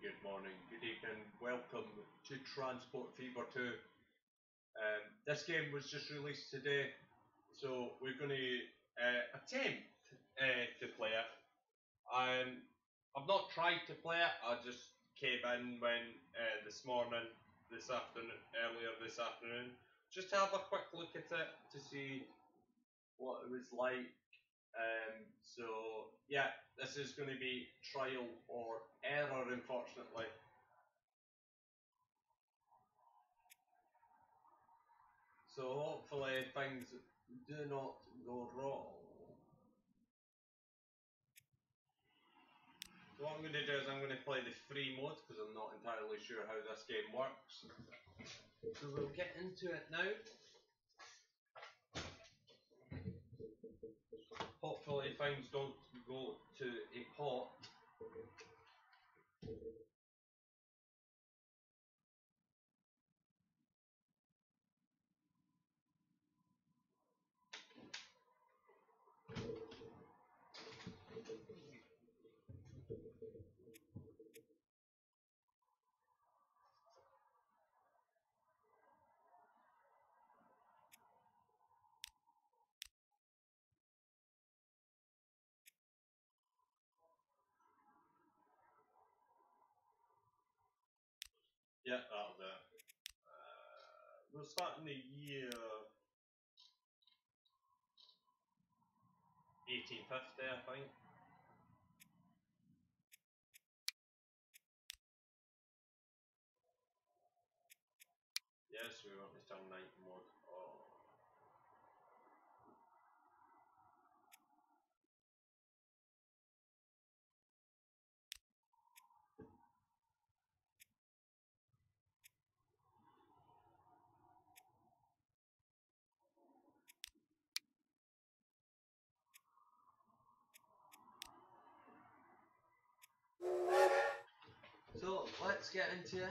good morning, good evening. Welcome to Transport Fever 2. Um, this game was just released today, so we're going to uh, attempt uh, to play it. Um, I've not tried to play it, I just came in when uh, this morning, this afternoon, earlier this afternoon, just to have a quick look at it to see what it was like. Um, so yeah, this is going to be trial or error, unfortunately. So hopefully things do not go wrong. So what I'm going to do is I'm going to play the free mode because I'm not entirely sure how this game works. So we'll get into it now. Hopefully things don't go to a pot. Yeah, that'll do. Uh, we're starting the year 1850, I think. Yes, we want to turn night mode. Oh. So get into.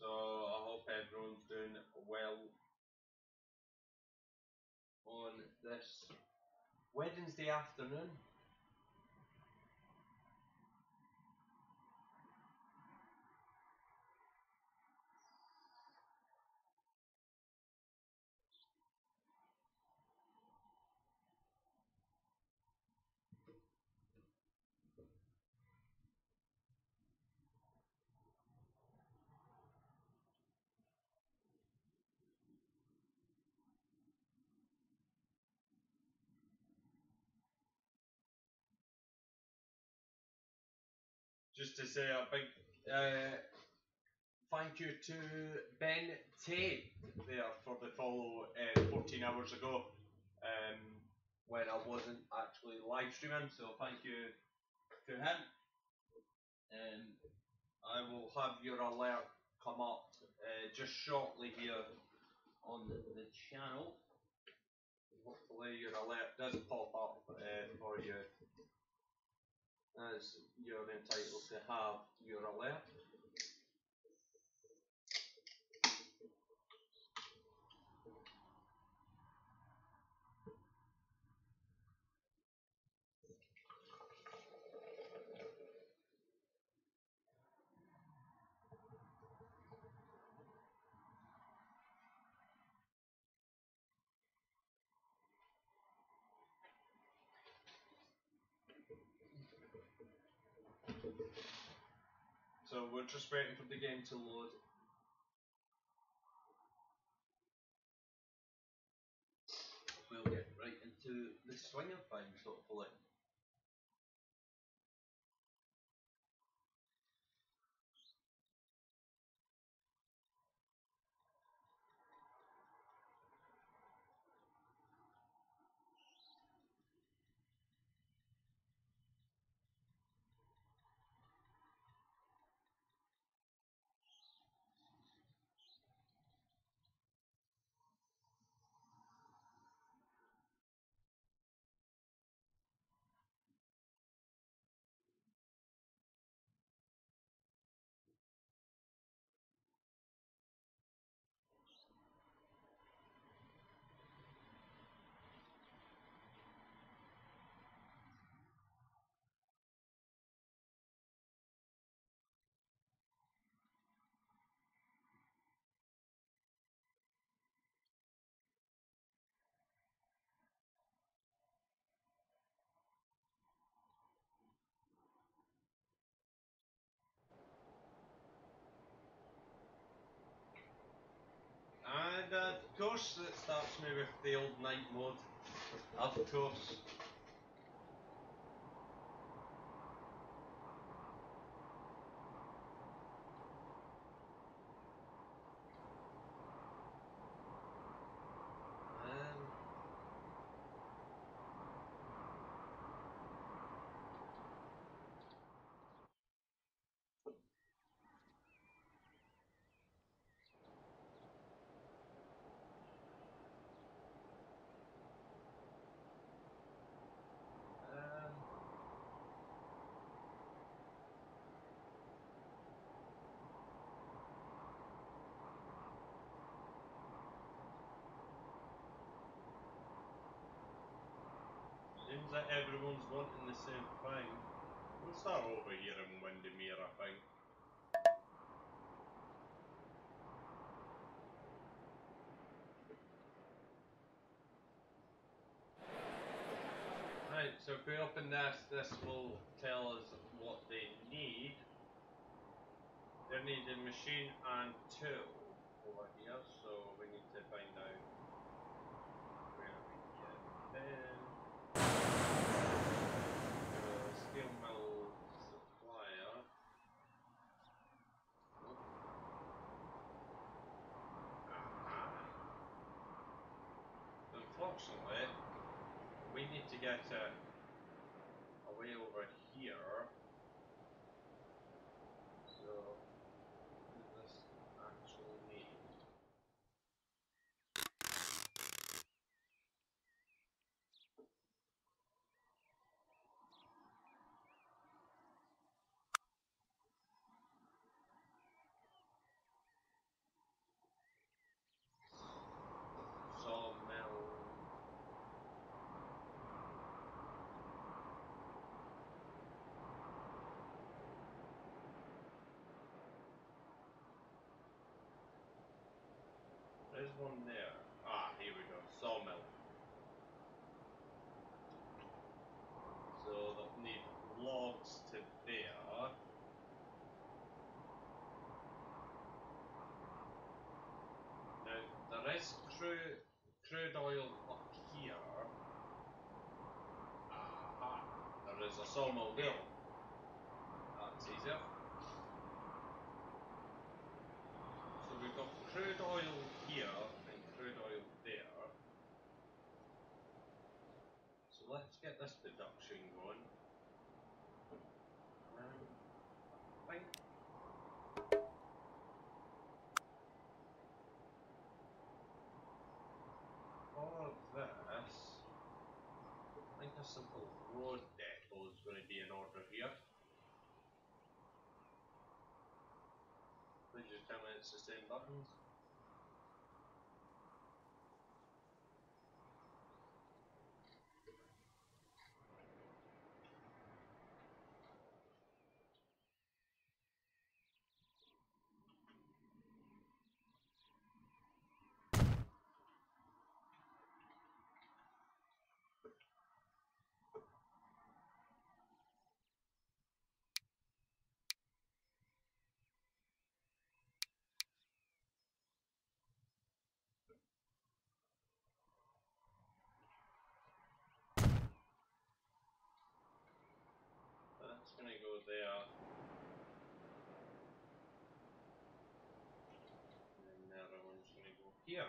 So I hope everyone's doing well on this Wednesday afternoon. Just to say a big uh, thank you to Ben Tate there for the follow uh, 14 hours ago um, when I wasn't actually live streaming. So thank you to him. Um, I will have your alert come up uh, just shortly here on the, the channel. Hopefully your alert does pop up uh, for you as you're entitled to have your alert. So we're just waiting for the game to load. We'll get right into the swing of things, hopefully. Course, it starts me with the old night mode. Of course. Seems that everyone's wanting the same thing. We'll start over here in Windermere, I think. Right, so if we open this, this will tell us what they need. They need a machine and tool over here, so we need to find out where we get them. Uh, steel mill supplier. Aha. Unfortunately, we need to get it away over here. So, what does this actually mean? Sawmill. There's one there. Ah, here we go. Sawmill. So they'll need logs to there. Now there is crude crude oil up here. Aha. There is a sawmill there. That's easier. So we've got crude oil here and crude oil there. So let's get this deduction going. I for this, I think a simple road depot is going to be in order here. Please just tell me it's the same buttons. To go there. And then the other one's to go here.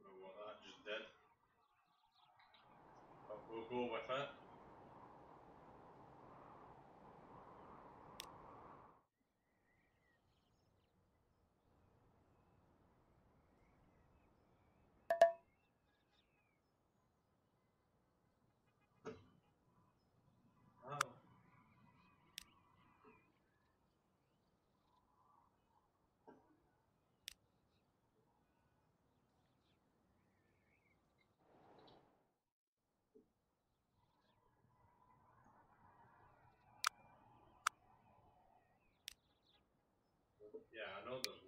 Don't know what that just did. But we'll go with it. Yeah, I know there's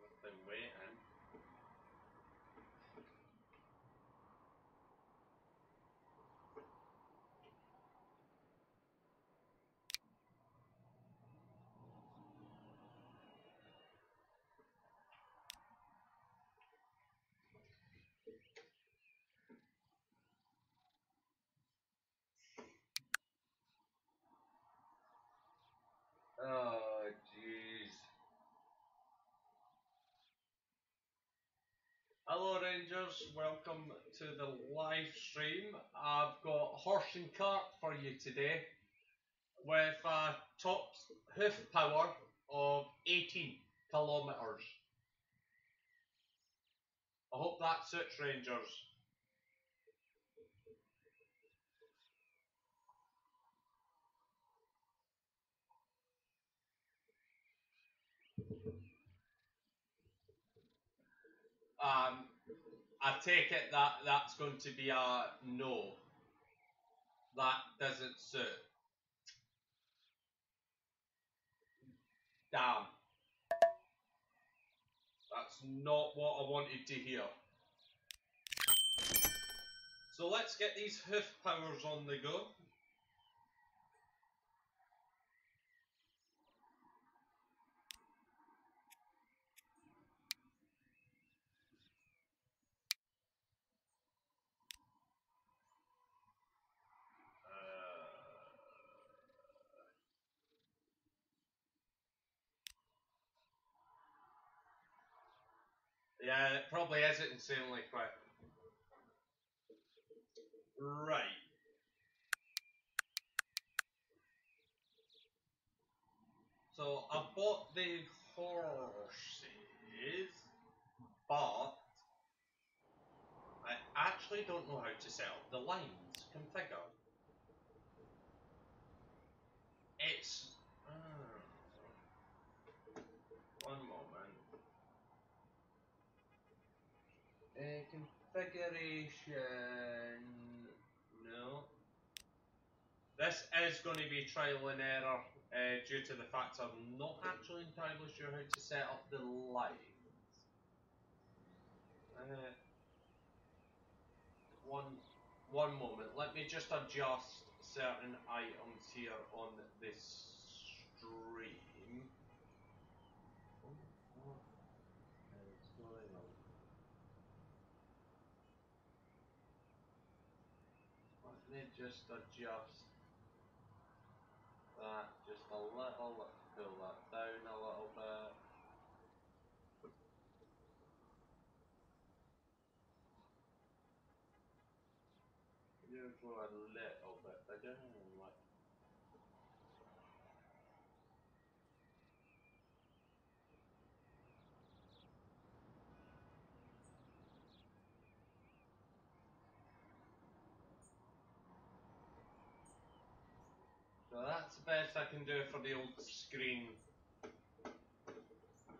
nothing waiting. Oh, jeez. Hello, Rangers. Welcome to the live stream. I've got horse and cart for you today with a top hoof power of 18 kilometres. I hope that suits Rangers. Um, I take it that that's going to be a no. That doesn't suit. Damn. That's not what I wanted to hear. So let's get these hoof powers on the go. It probably is it insanely quick. Right. So I bought the horses, but I actually don't know how to set up the lines configure. It's uh, one moment. Uh, configuration. No. This is going to be trial and error uh, due to the fact I'm not actually entirely sure how to set up the lines. Uh, one, one moment. Let me just adjust certain items here on this stream. What is going on? Let me just adjust that just a little, pull that down a little bit. You go a little bit bigger and like That's the best I can do for the old screen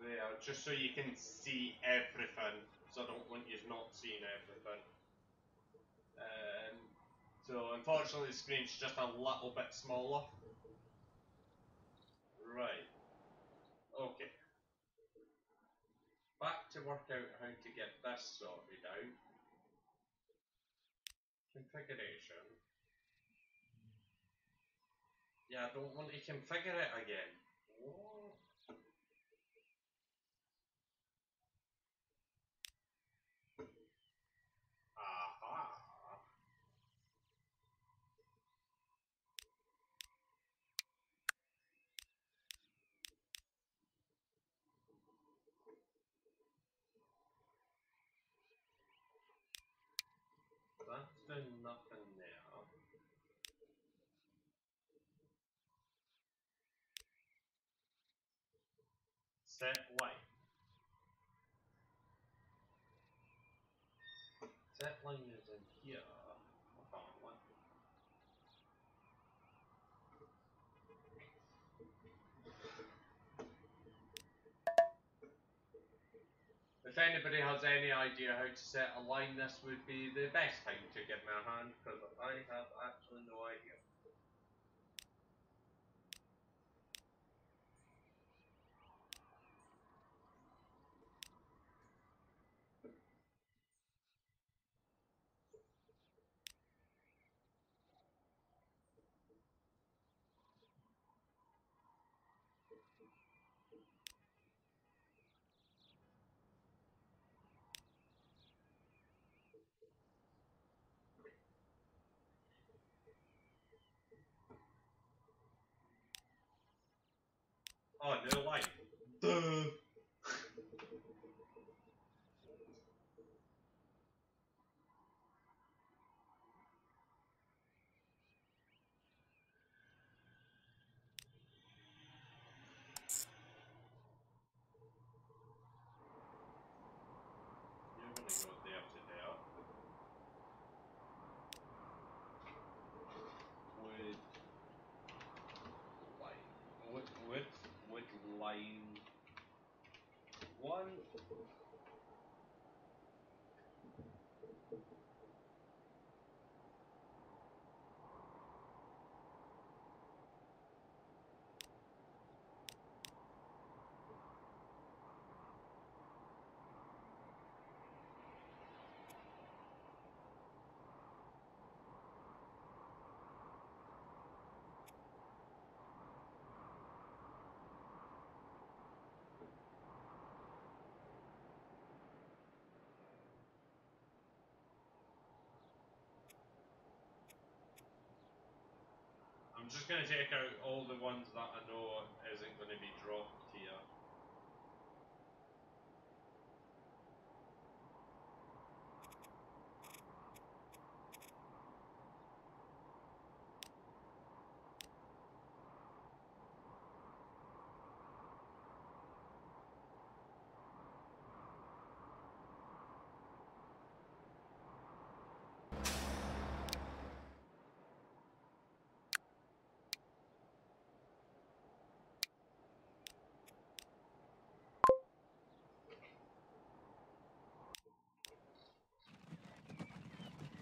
there, just so you can see everything. So I don't want you not seeing everything. Um, so unfortunately the screen's just a little bit smaller. Right. Okay. Back to work out how to get this sorted out. Configuration. Yeah, I don't want to configure it again. What? Aha. That's doing nothing there. Set light. Set line is in here. If anybody has any idea how to set a line, this would be the best time to give me a hand because I have actually no idea. Oh, no line. Duh. You're gonna go there to there. Would line would would would line one I'm just gonna take out all the ones that I know isn't gonna be dropped here.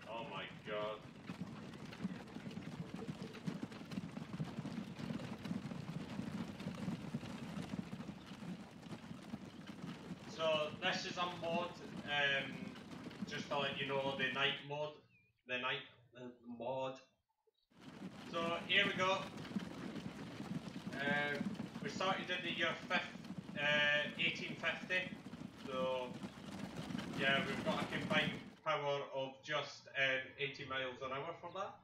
Oh my So this is a mod, um, just to let you know, the night mod, the night uh, mod. So here we go. Um, we started in the year fifth, uh, 1850. So yeah, we've got a combined power of just um, 80 miles an hour for that.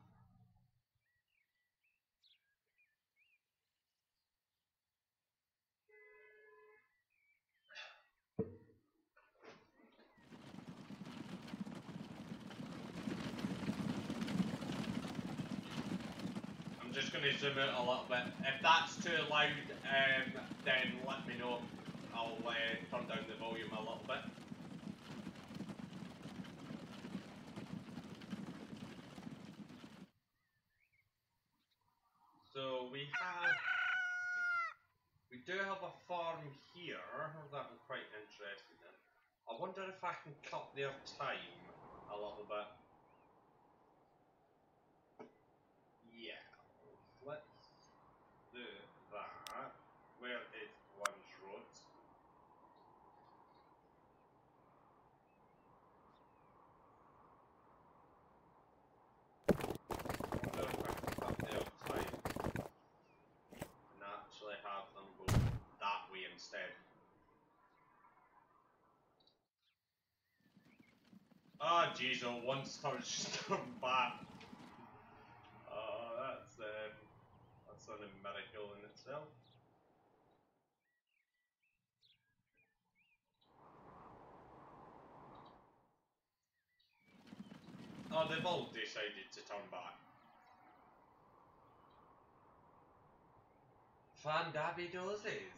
I'm just going to zoom out a little bit. If that's too loud, um, then let me know. I'll uh, turn down the volume a little bit. wonder if I can cut their time a little bit. Ah, jeez, oh, one just come back. Oh, that's um, that's a miracle in itself. Oh, they've all decided to turn back. Fan Dabby doses.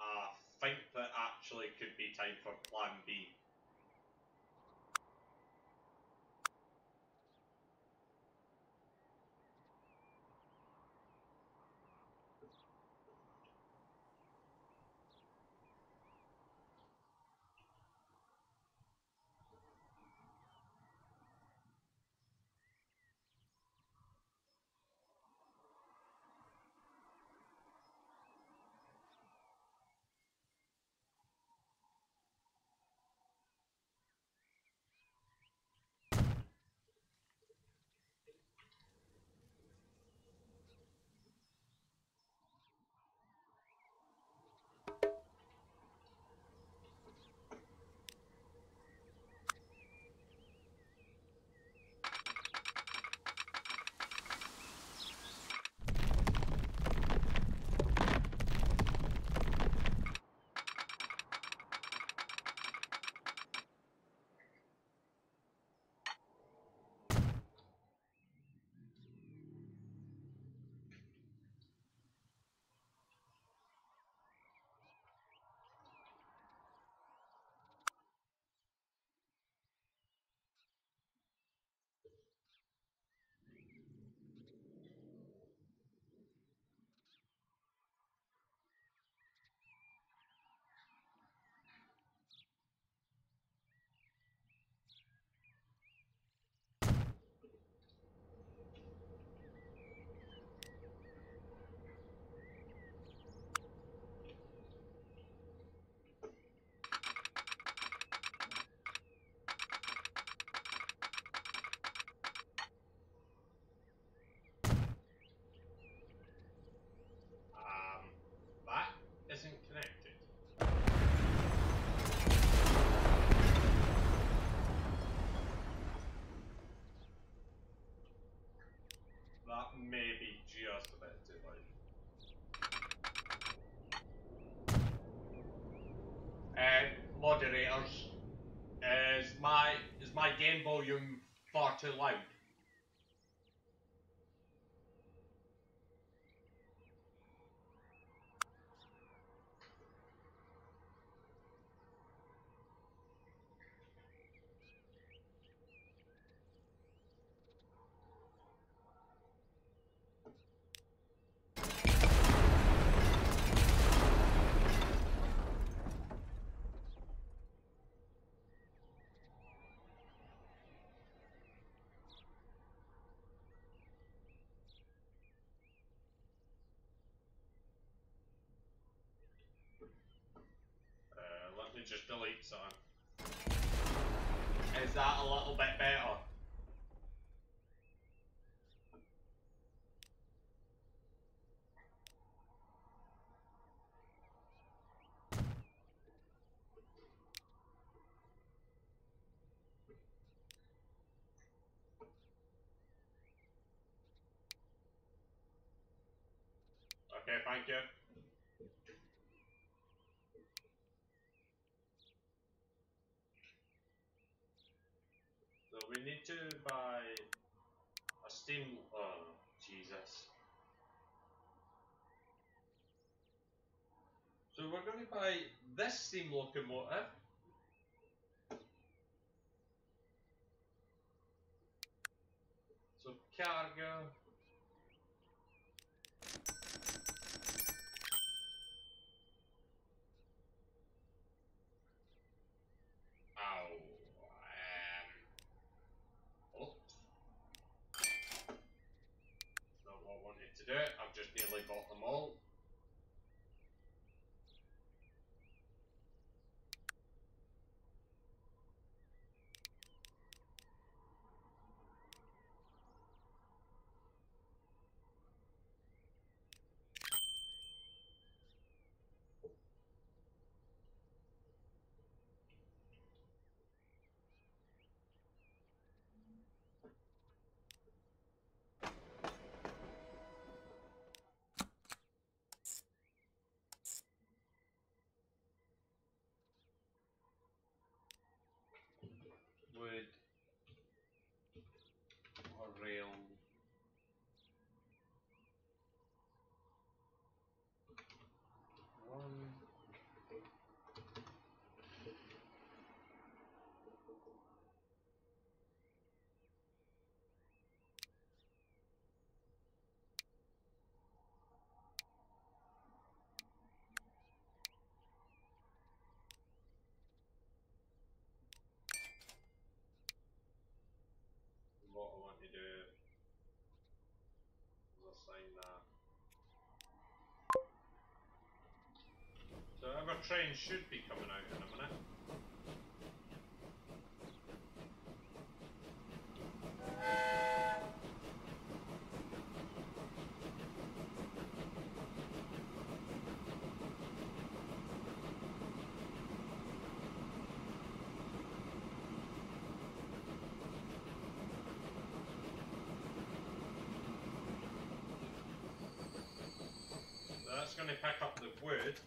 I think that actually could be time for Plan B. maybe just about too much. Uh, moderators, is my is my game volume far too loud? Just delete some. Is that a little bit better? Okay, thank you. So we need to buy a steam. Oh Jesus! So we're going to buy this steam locomotive. So cargo. Ow. Um. Oops. Not what I wanted to do. I've just nearly bought them all. Wood or rail. One. What I want to do is assign that. So train should be coming out in a minute. That's going to pick up the wood.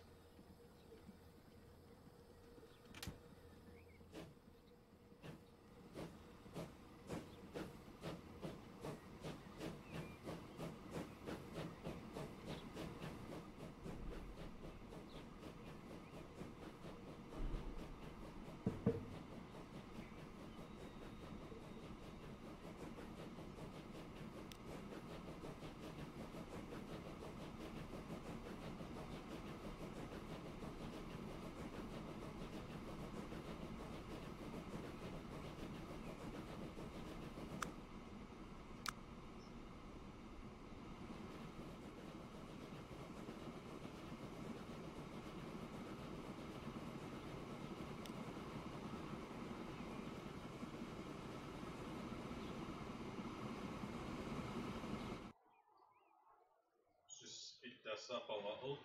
the sample model.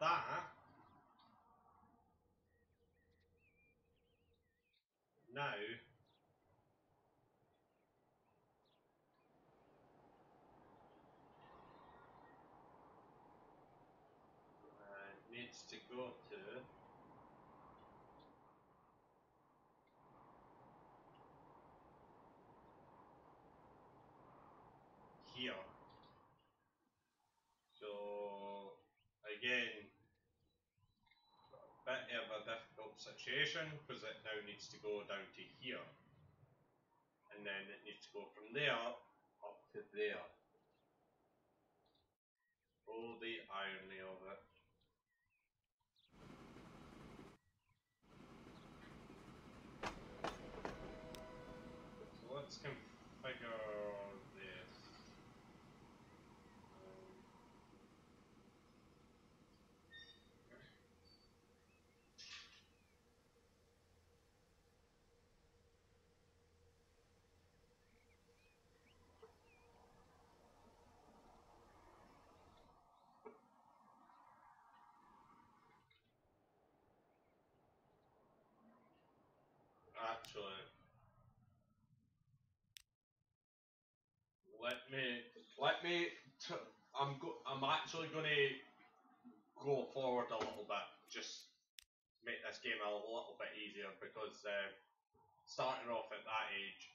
Tá. Now. Uh, needs to go to here. So again, a bit of a difficult situation because it now needs to go down to here, and then it needs to go from there up to there. Oh, the irony of it. So let's configure this. Um, Actually, let me let me. T- I'm go- I'm actually going to go forward a little bit, just make this game a little bit easier because uh, starting off at that age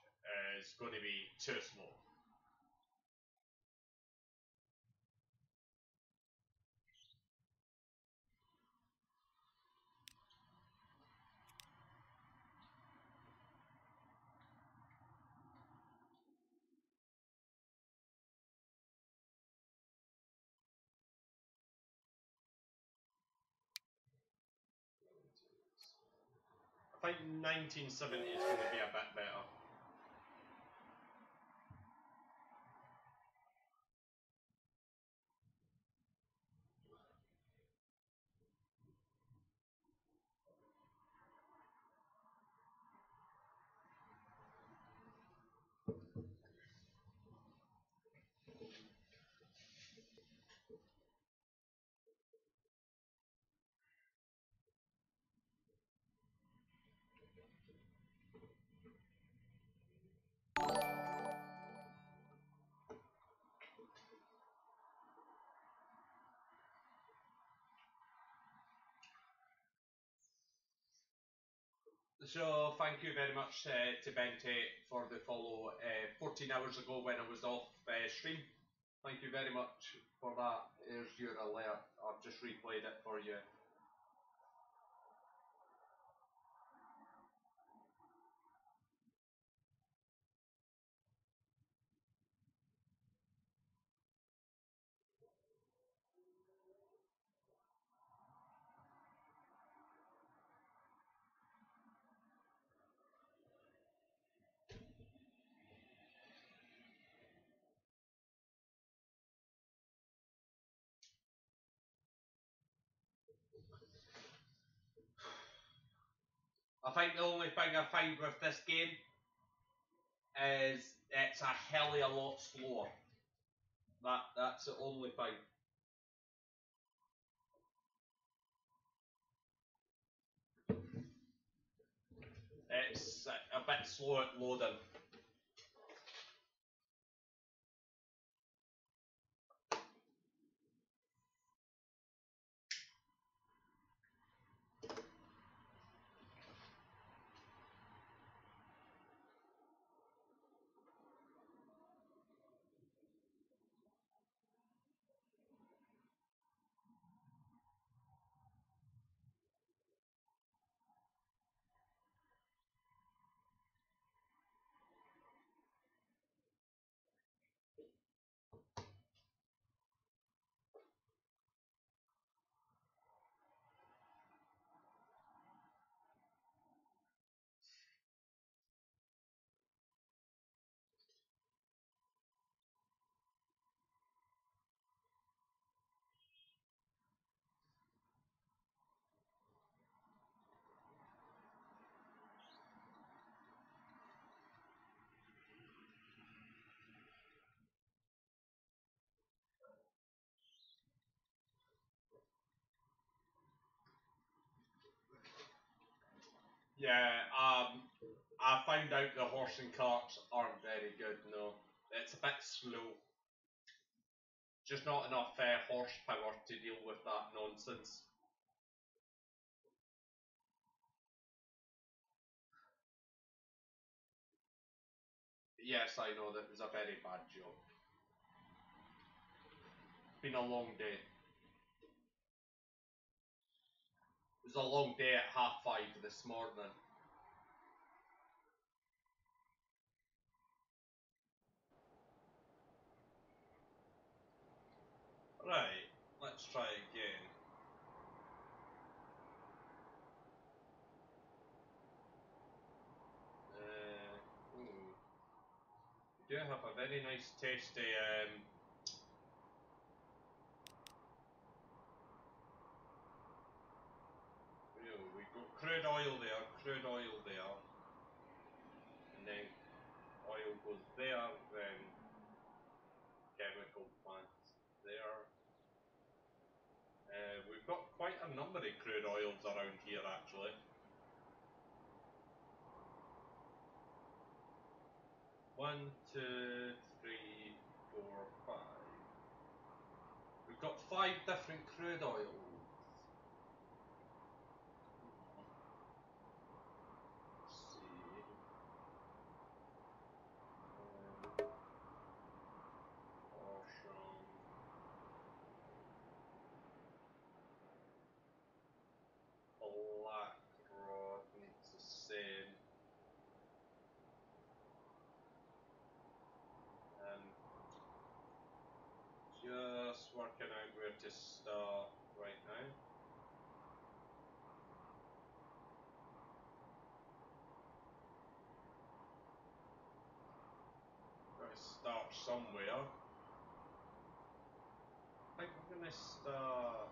is going to be too small. Think 1970 is going to be a bit better. So thank you very much uh, to Bente for the follow uh, 14 hours ago when I was off uh, stream. Thank you very much for that. Here's your alert. I've just replayed it for you. I think the only thing I find with this game is it's a hell of a lot slower. That that's the only thing. It's a bit slow at loading. Yeah, um, I found out the horse and carts aren't very good, no. It's a bit slow. Just not enough uh, horsepower to deal with that nonsense. Yes, I know that was a very bad job. Been a long day. Was a long day at half five this morning. Right, let's try again. Uh, ooh. We do have a very nice tasty um, you know, we got crude oil there, crude oil there, and then oil goes there, then chemical plants there. Uh, we've got quite a number of crude oils around here actually. One, two, three, four, five. We've got five different crude oils. Let's see. Um, Awesome. Black rod needs the same. Um, just working to start right now. Got to start somewhere. I think we're gonna start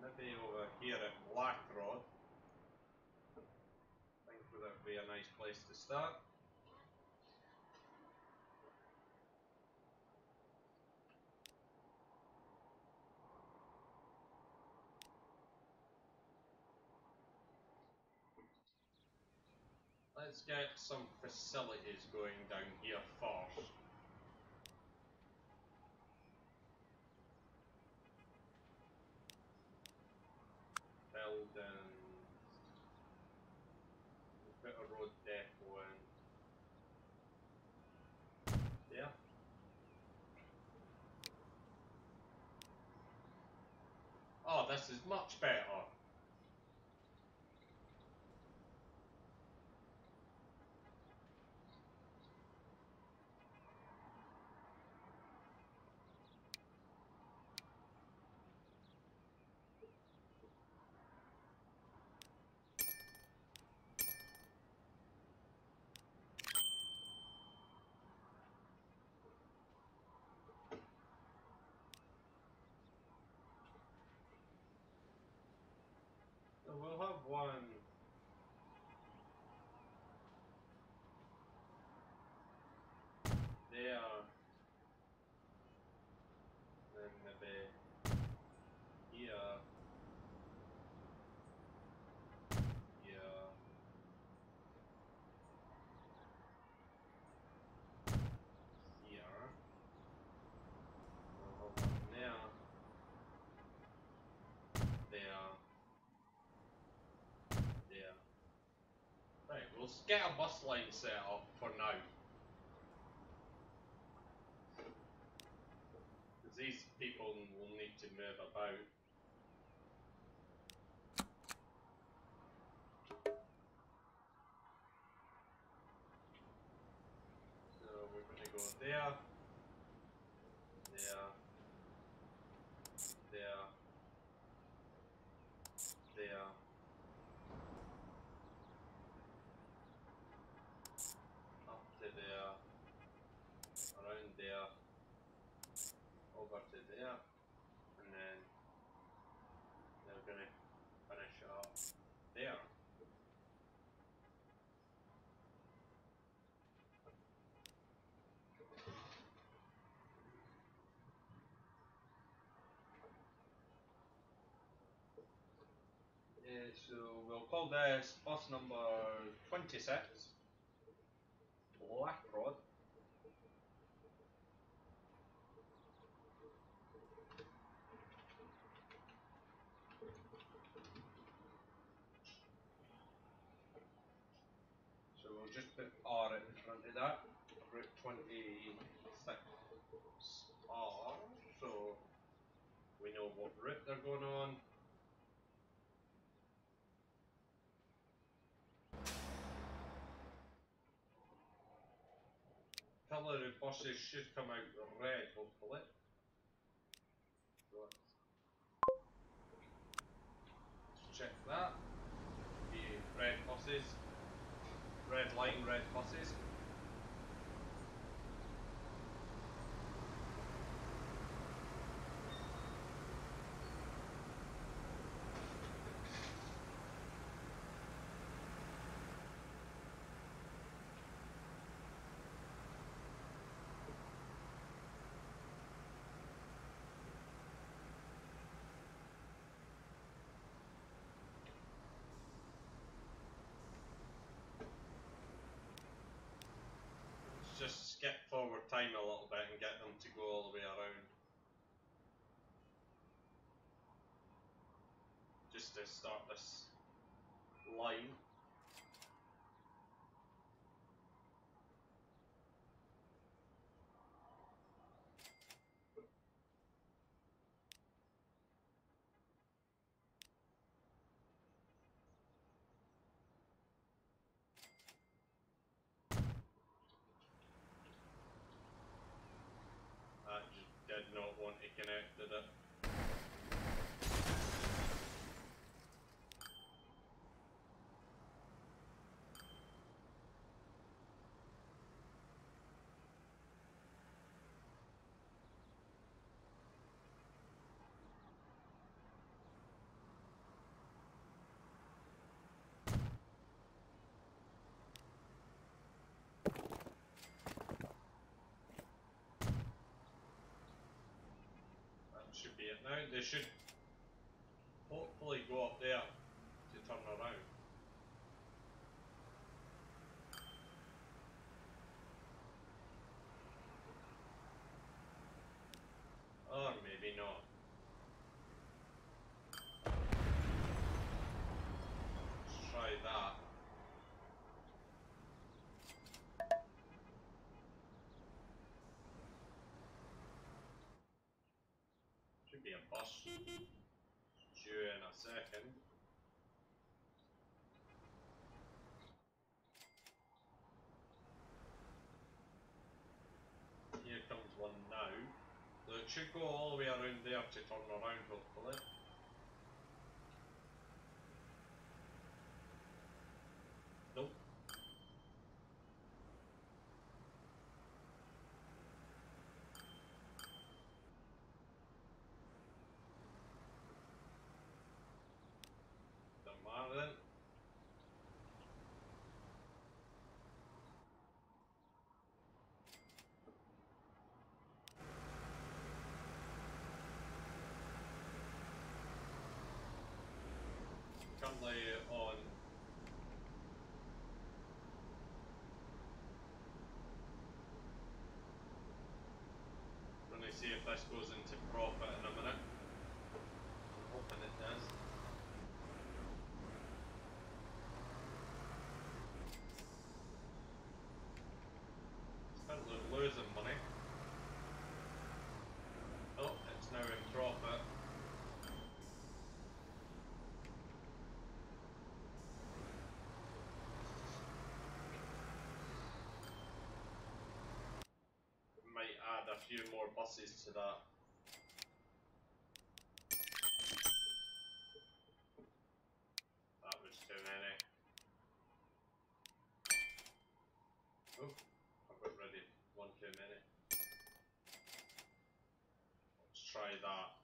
maybe over here at Blackrod. I think that would be a nice place to start. Let's get some facilities going down here first. Buildings. We'll put a road depot in. Yeah. Oh, this is much better. So we'll have one. There. Then maybe here. Here. Here. We'll have one there. There. Yeah. We'll get a bus line set up for now. Because these people will need to move about. So we're going to go there, there, there. up to there, around there, over to there, and then they're gonna finish up there. So we'll call this bus number 26, Black Rod. So we'll just put R in front of that. Route 26 R, so we know what route they're going on. Of buses should come out red, hopefully. So check that. The red buses. Red line, red buses. Let's just skip forward time a little bit and get them to go all the way around. Just to start this line. That just did not want to connect, did it? Should be it now. They should hopefully go up there to turn around. Or maybe not. Let's try that. Should be a bus due in a second. Here comes one now. So it should go all the way around there to turn around hopefully. Nope. Don't matter then. Currently on Gonna see if this goes into profit in a minute. I'm hoping it does. Currently losing money. Oh, it's now in profit. Might add a few more buses to that was too many. Oh, I've got ready one too many. Let's try that.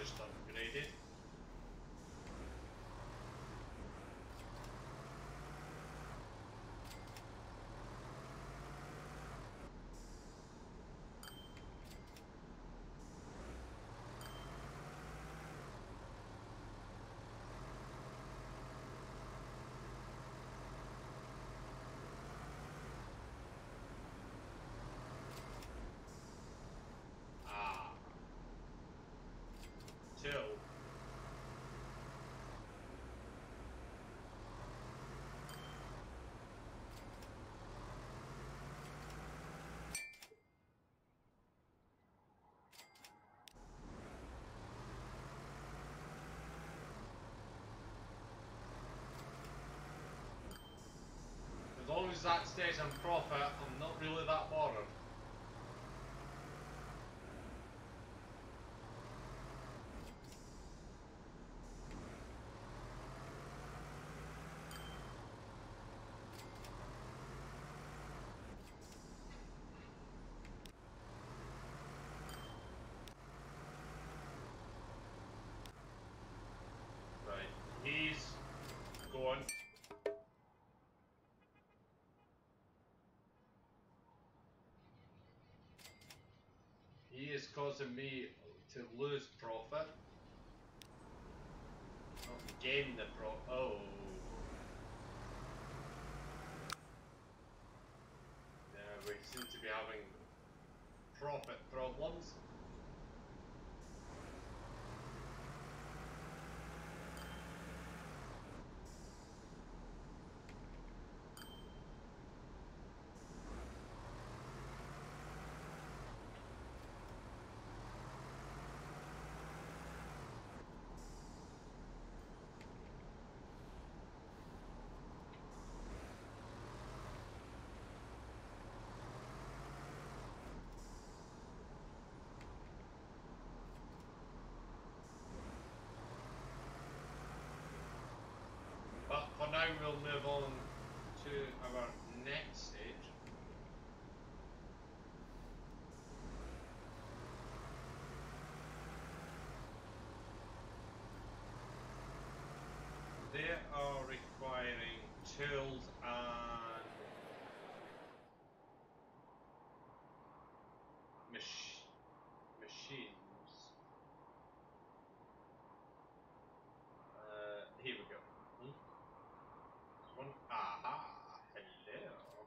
Just upgraded. Ah. Till. As that stays in profit, I'm not really that bothered. Right, he's going. He is causing me to lose profit. Oh, Not gain the pro. Oh. Yeah, we seem to be having profit problems. Now, we'll move on to our next stage. They are requiring tools and mach- machines. Uh, here we go. Hmm? This one. Aha! Hello.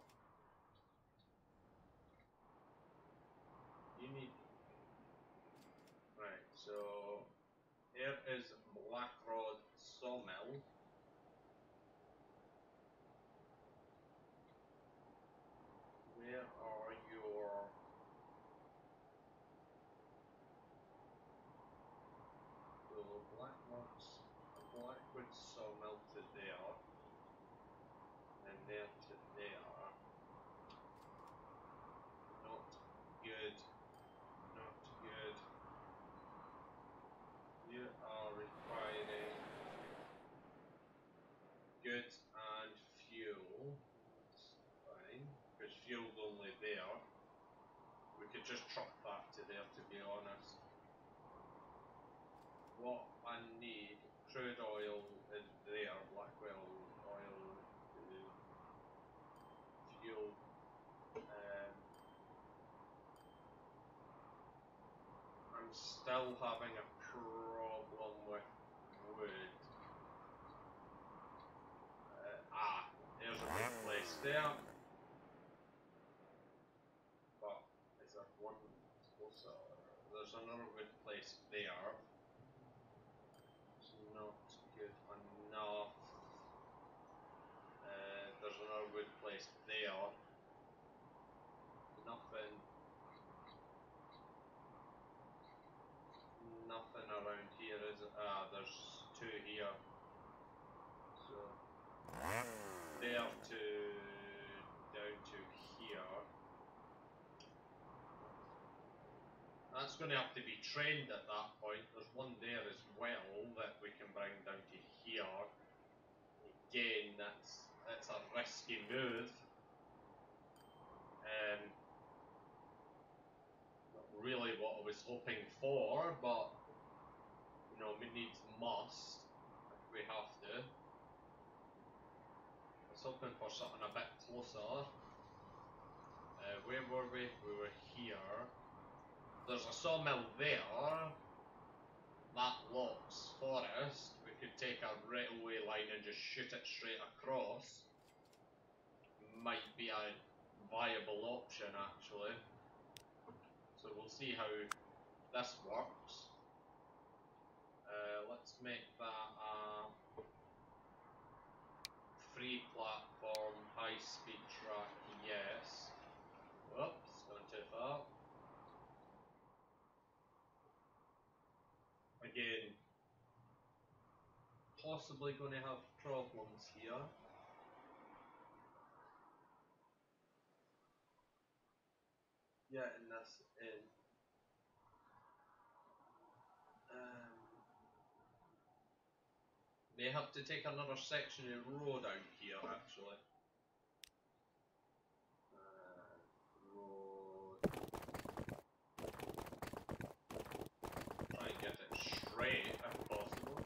You need. Right, so is Blackrod Sawmill. Where are your so Blackworks Blackwood Sawmill to there and there to there. Not good. Not good. You are requiring goods and fuel. That's fine. Because fuel's only there. We could just truck that to there to be honest. What I need, crude oil is there, Blackwell oil, uh, fuel. Um, I'm still having a problem with wood. Uh, ah, there's a good place there. But is there one closer? There's another good place there. It's not good enough. Uh, there's another place there. Nothing. Nothing around here is it? Ah, there's two here. So there to down to here. That's going to have to be trained at that point. There's one there as well that we can bring down to here. Again, that's that's a risky move. Um, not really what I was hoping for, but you know, we need must we have to. I was hoping for something a bit closer. Uh, where were we? We were here. There's a sawmill there. That locks forest. Could take a railway line and just shoot it straight across. Might be a viable option actually. So we'll see how this works. Uh, let's make that a free platform, high speed track, yes. Whoops, gone too far. Again, possibly going to have problems here. Getting this in. Um, may have to take another section of road out here actually. Uh, road. Try and get it straight if possible.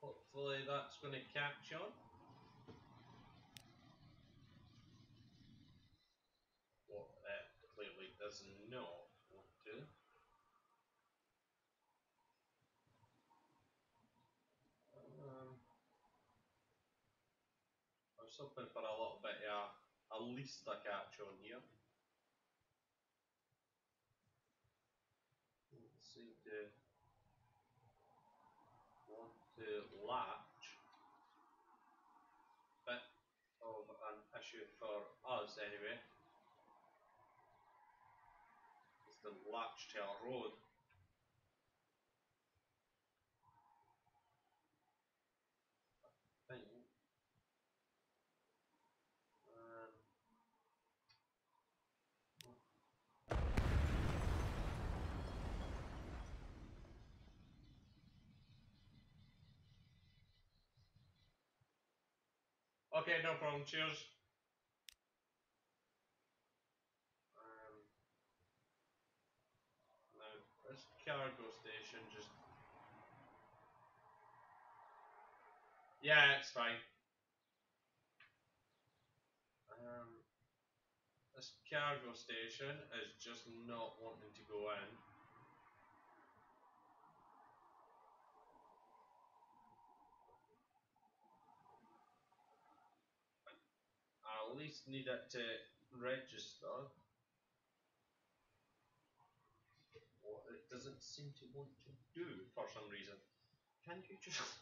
Hopefully that's going to catch on. What it clearly does not want to. Um, I was hoping for a little bit, yeah, at least a catch on here. Doesn't seem to want to latch. Bit of issue for us anyway. It's the our road. thing. Um, okay, no problem. Cheers. Um, now, this cargo station just Yeah, it's fine. Um, this cargo station is just not wanting to go in. I at least need it to register. What it doesn't seem to want to do for some reason. Can you just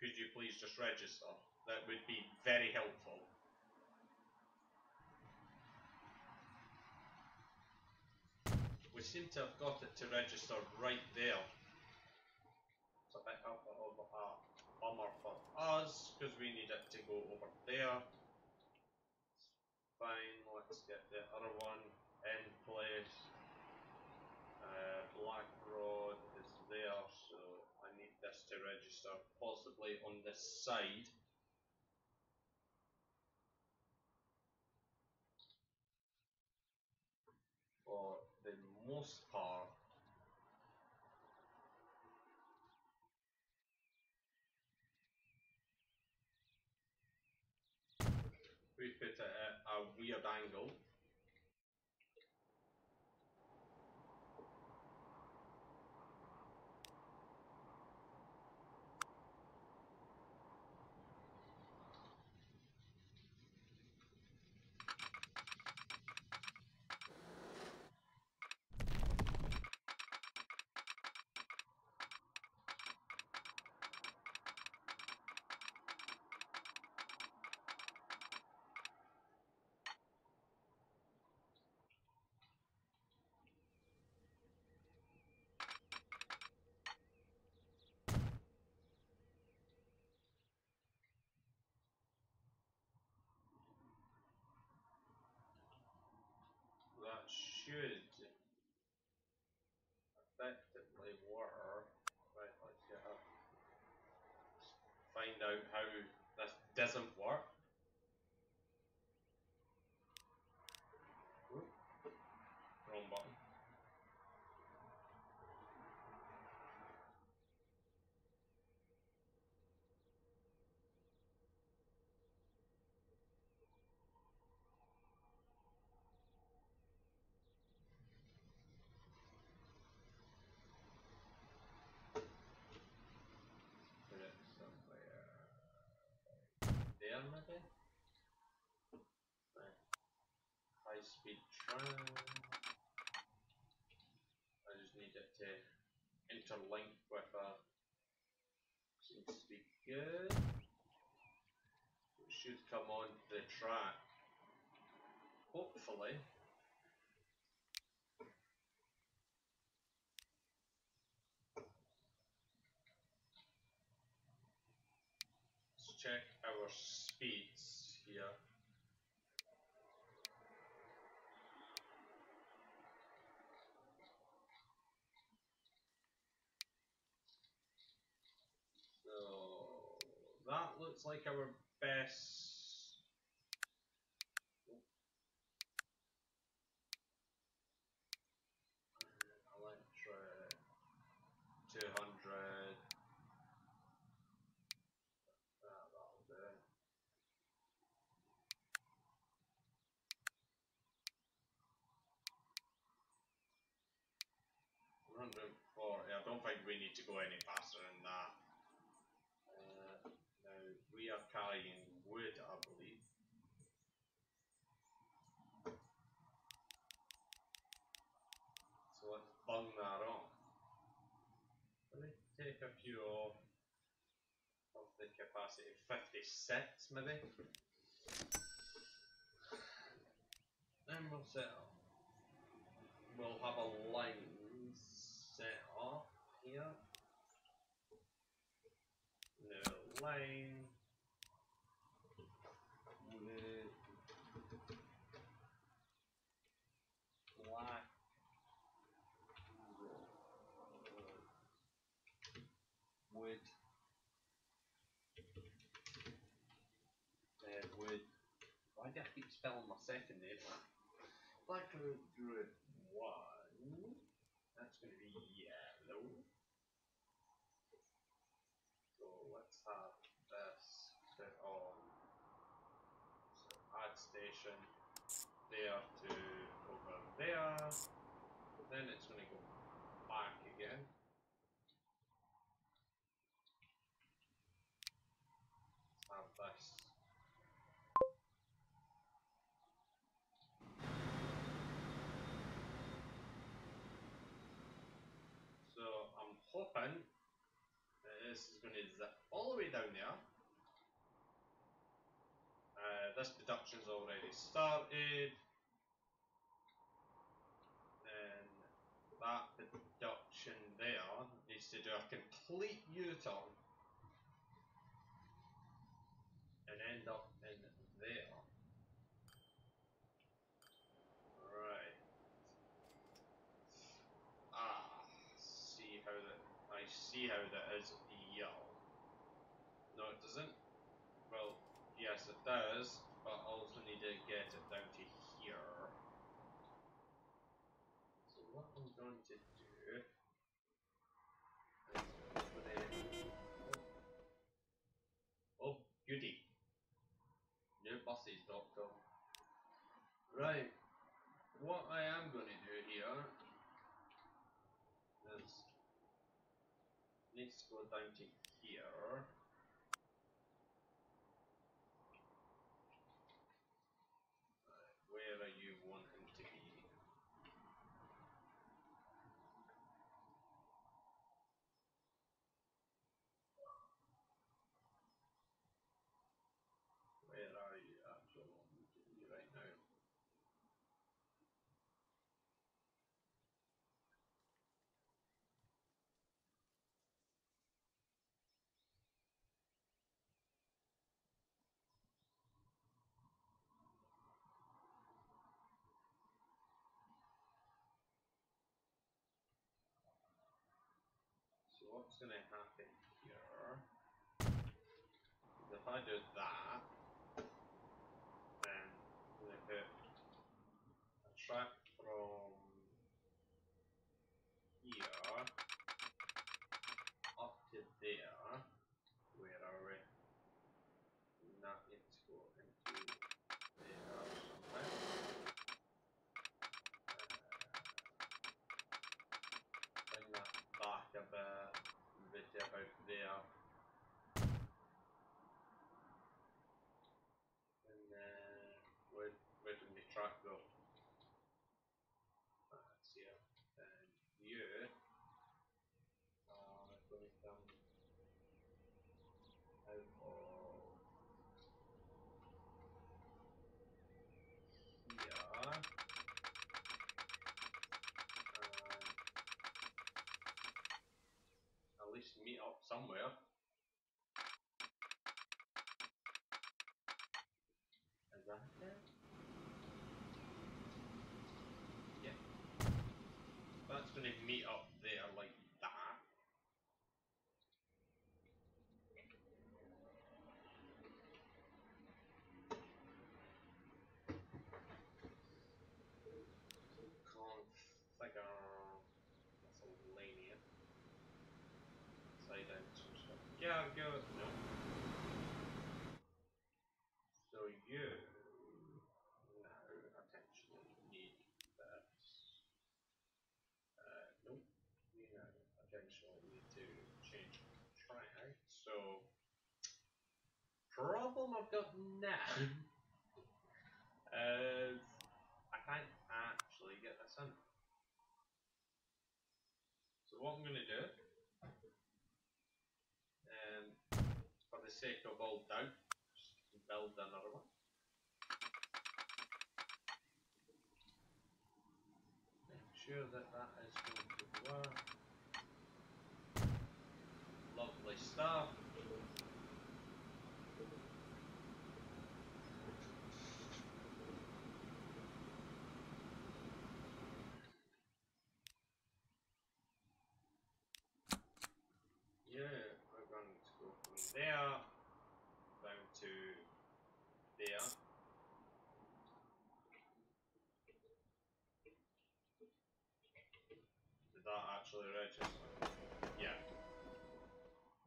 could you please just register? That would be very helpful. We seem to have got it to register right there. It's a bit of a, bummer for us because we need it to go over there. Fine, let's get the other one in place. Uh, Black Rod is there, so I need this to register possibly on this side. For the most part. We put it at a weird angle. That should effectively work. Right, let's get up. Find out how this doesn't work. High speed tram. I just need it to interlink with a. Seems to be good. It should come on the track. Hopefully. Check our speeds here. So that looks like our best. Electric two hundred. Ah, that'll do. One hundred forty. I don't think we need to go any faster than that. Uh, now carrying wood, I believe. So let's bung that off. Let me take a few of the capacity. 56 maybe? Then we'll set up. We'll have a line set up here. No line. With black wood uh, wood why do I keep spelling my second name black root druid one that's going to be yellow. So let's have this set on. So add station there to over there. Then it's going to go back again have this. So Hoping that this is going to zip all the way down there. Uh, this production's already started. Then that production there needs to do a complete U-turn and end up in there. Right. Ah, see how that. See how that is yellow. No, it doesn't. Well, yes, it does, but I also need to get it down to here. So what I'm going to do is in. Oh, goody. No buses, doctor. Right. What I am going to do here is to go down to here. Right, Where are you wanting to be? Where are you actually wanting to be right now? So what's going to happen here? is If I do that, then I'm going to put a track from here up to there. Where are we? And that needs to go into there somewhere. Uh, bring that back a bit, move it about there. Going to meet up there like that. Configure miscellaneous. Side stuff. Yeah, go. No. So you now potentially need this. Uh, nope. You now potentially need to change track. So problem I've got now is I can't actually get this in. So what I'm gonna do, um, for the sake of all doubt, just build another one. Make sure that that is going to work. Lovely stuff. Yeah, we're going to go from there down to there. Did that actually register? Yeah.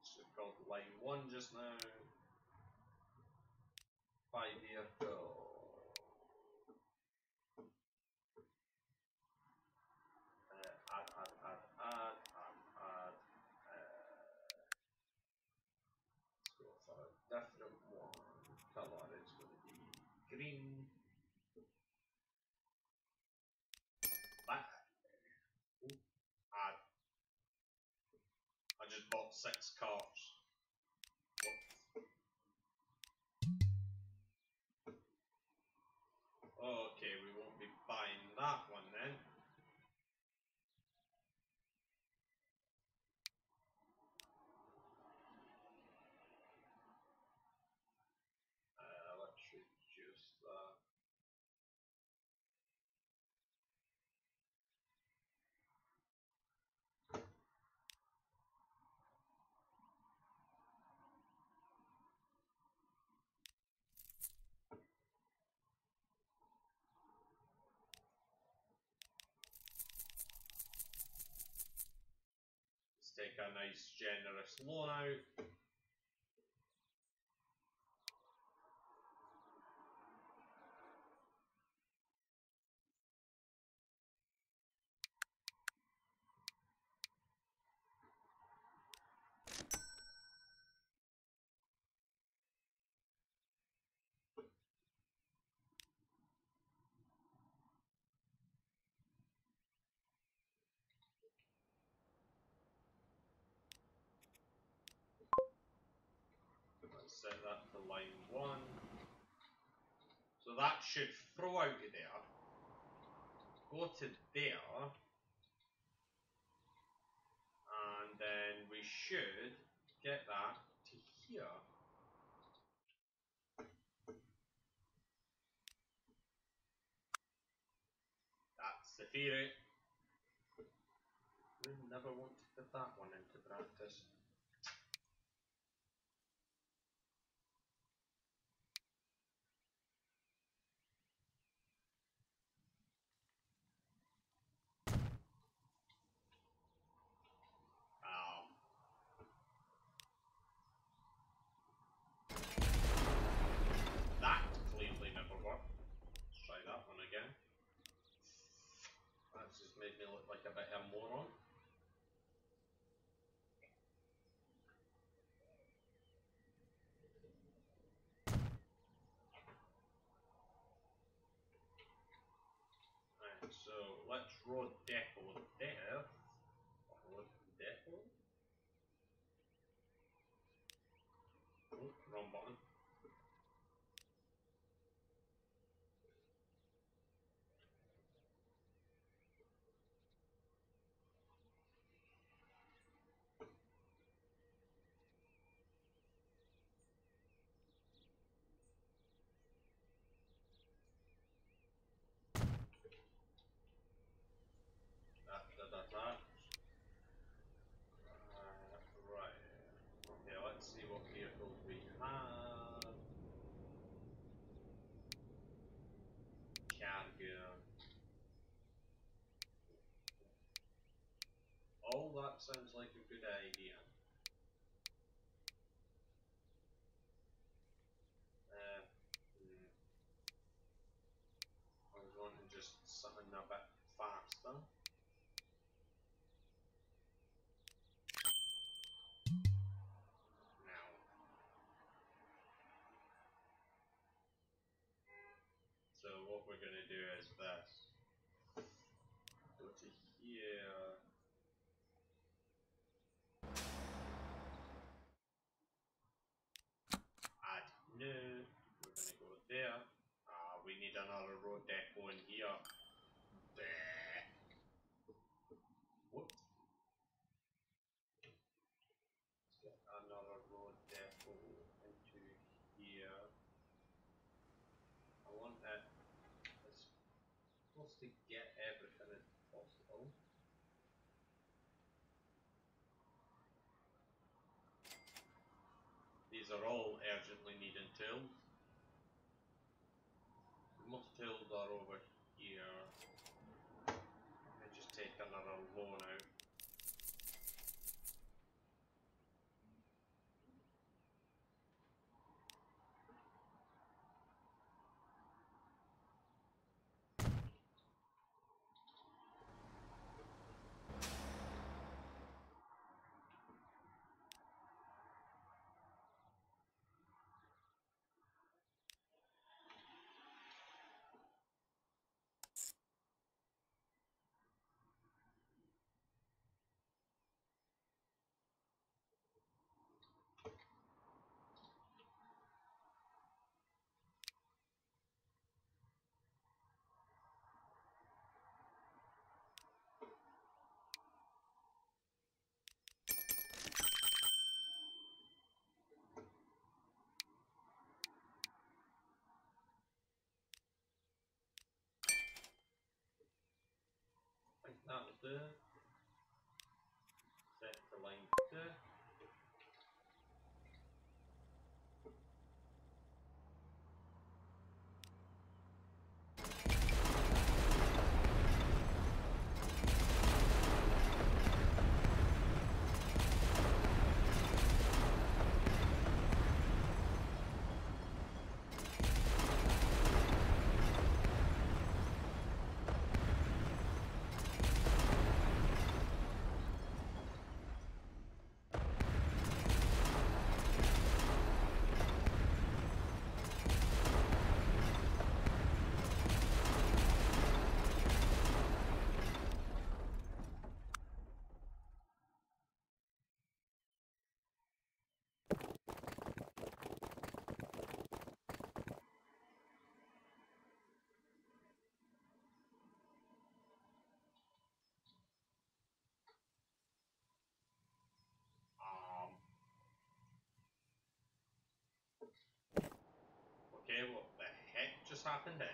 So called line one just now. Five year Uh, add, add, add, add, add, add. Uh, let's go for a different one. Color is going to be green. Ooh, add. I just bought six cars. Okay, we won't be buying that one then. Uh, let's reduce that. Let's take a nice generous loan out. Let's set that to line one. So that should throw out of there. Go to there. And then we should get that to here. That's the theory. We never want to put that one into practice. Um, that clearly never worked. Let's try that one again. That's just made me look like a bit of a moron. Right, so let's road depot there. Road depot. Oh, wrong button. That did that that sounds like a good idea. Uh, hmm. I was wanting just something a bit faster. So what we're gonna do is this. Go to here. Add new. We're gonna go there. Ah, we need another road depot in here. There. Whoop. Let's get another road depot into here. I want it as close to get everything as possible. These are all urgently needing tools. Most tools are over here. Let me just take another loan out. That'll do. Set to line two. Okay, what the heck just happened there?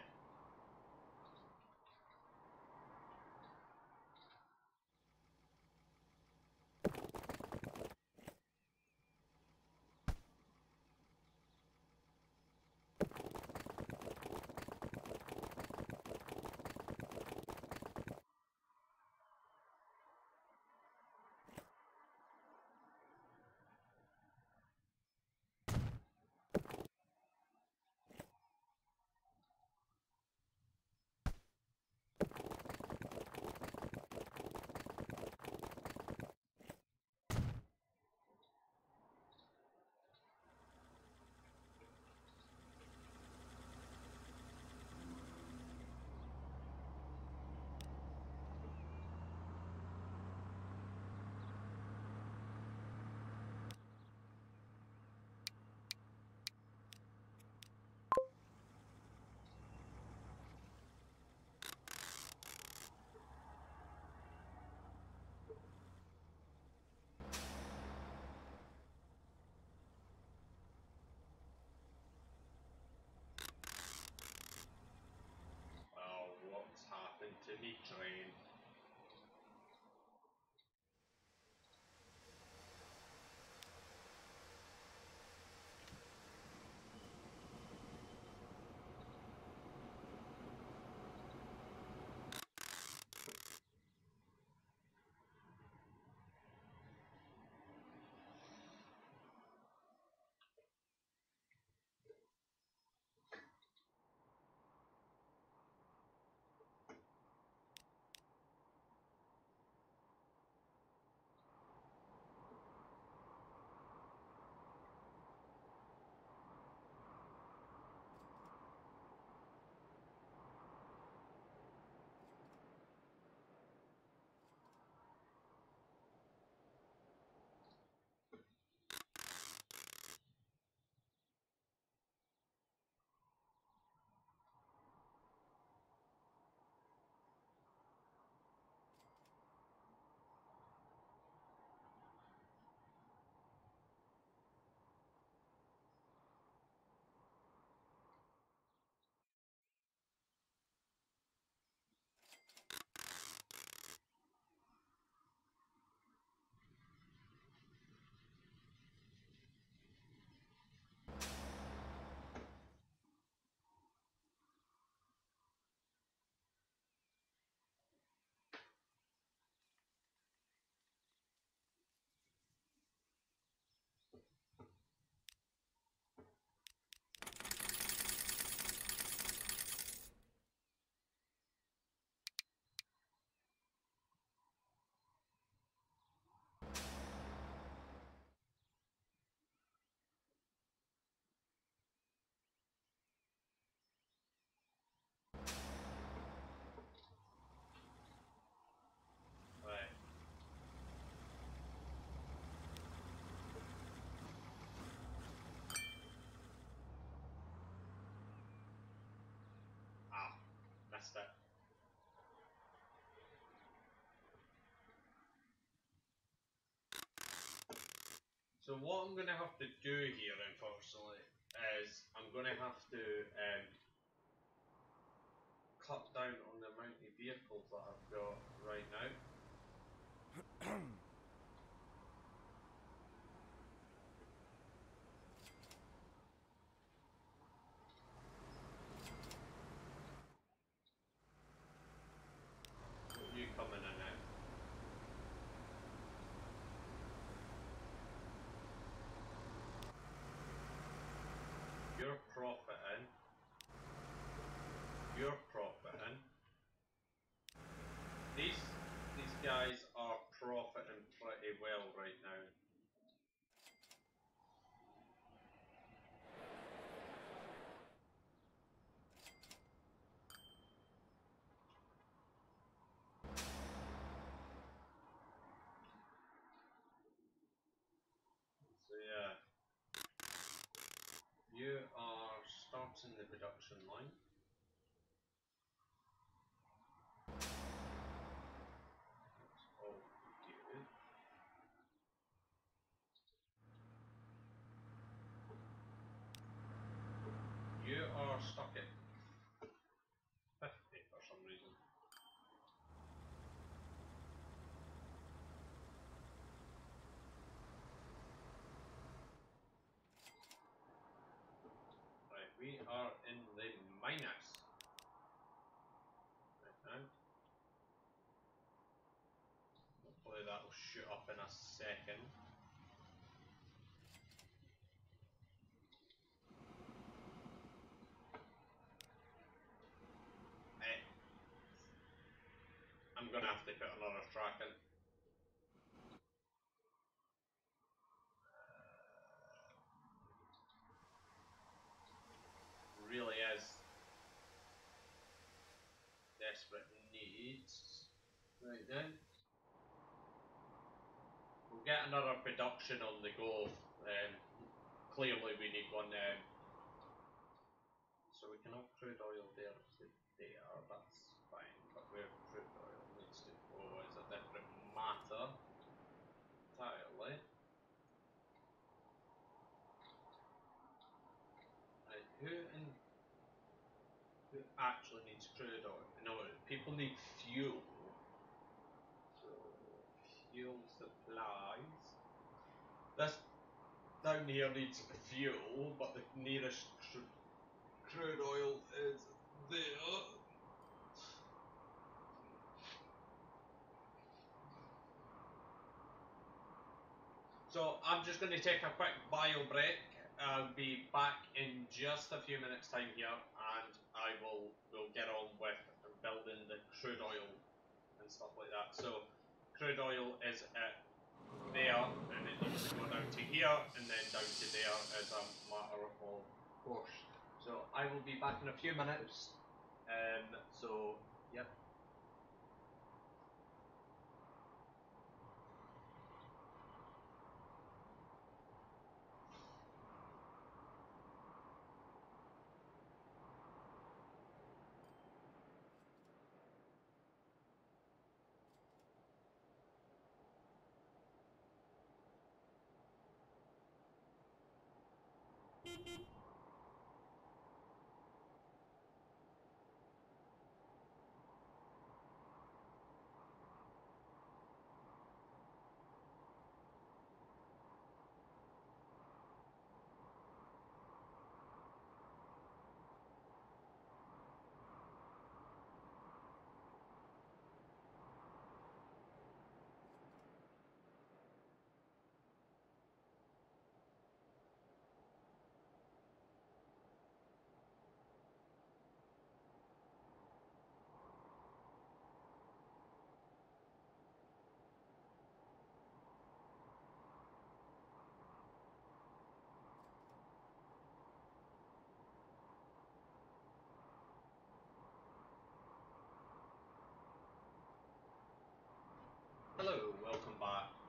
Oh, what's happened to me train? So what I'm going to have to do here, unfortunately, is I'm going to have to um, cut down on the amount of vehicles that I've got right now. you coming in now? You're profiting. You're profiting. These these guys are profiting pretty well right now. So yeah. You are starting the production line. You are stuck at 50 for some reason. Right, we are in the minus. Right. Hopefully that'll shoot up in a second. I'm gonna have to put another track in. really is needs right then. We'll get another production on the go. Um, clearly we need one um, so we can have crude oil there to there, that's fine, but where crude oil needs to go is a different matter entirely. Right, who in who actually needs crude oil? People need fuel. So fuel supplies. This down here needs fuel, but the nearest cru- crude oil is there. So I'm just going to take a quick bio break. I'll be back in just a few minutes' time here, and I will will get on with building the crude oil and stuff like that. So crude oil is at there, and it needs to go down to here, and then down to there as a matter of course. So I will be back in a few minutes. Um, so yep.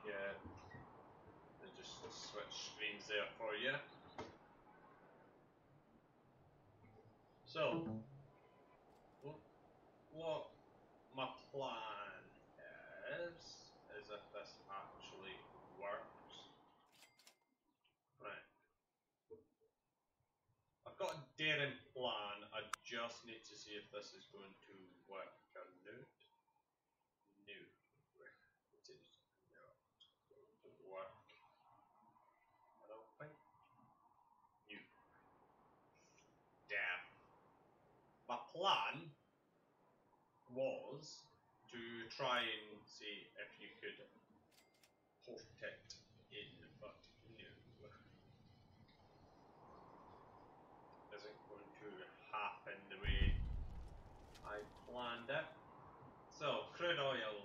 uh, and just switch screens there for you. So, what my plan is, is if this actually works. Right. I've got a daring plan, I just need to see if this is going to work or not. Plan was to try and see if you could port it in, but no. Isn't going to happen the way I planned it. So, crude oil.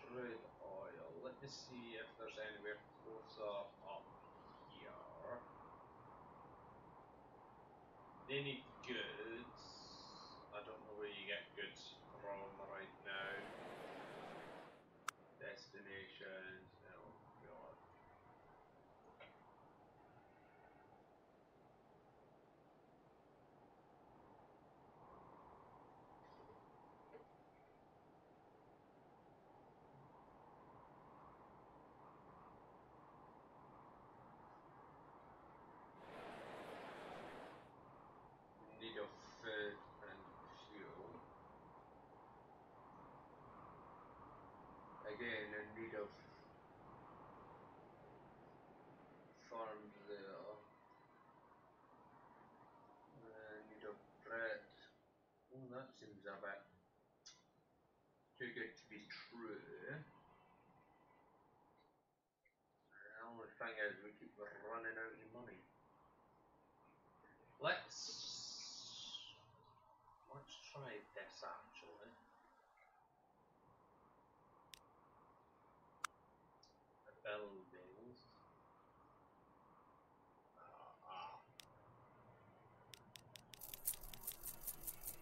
Crude oil. Let me see if there's anywhere closer up here. They need goods. I don't know where you get goods from right now. Destinations. Oh god. Need of food and fuel. Again, in need of farms there. Uh, need of bread. Oh, that seems a bit too good to be true. The only thing is, we keep running out of money. Let's let's try this actually. Ah, ah.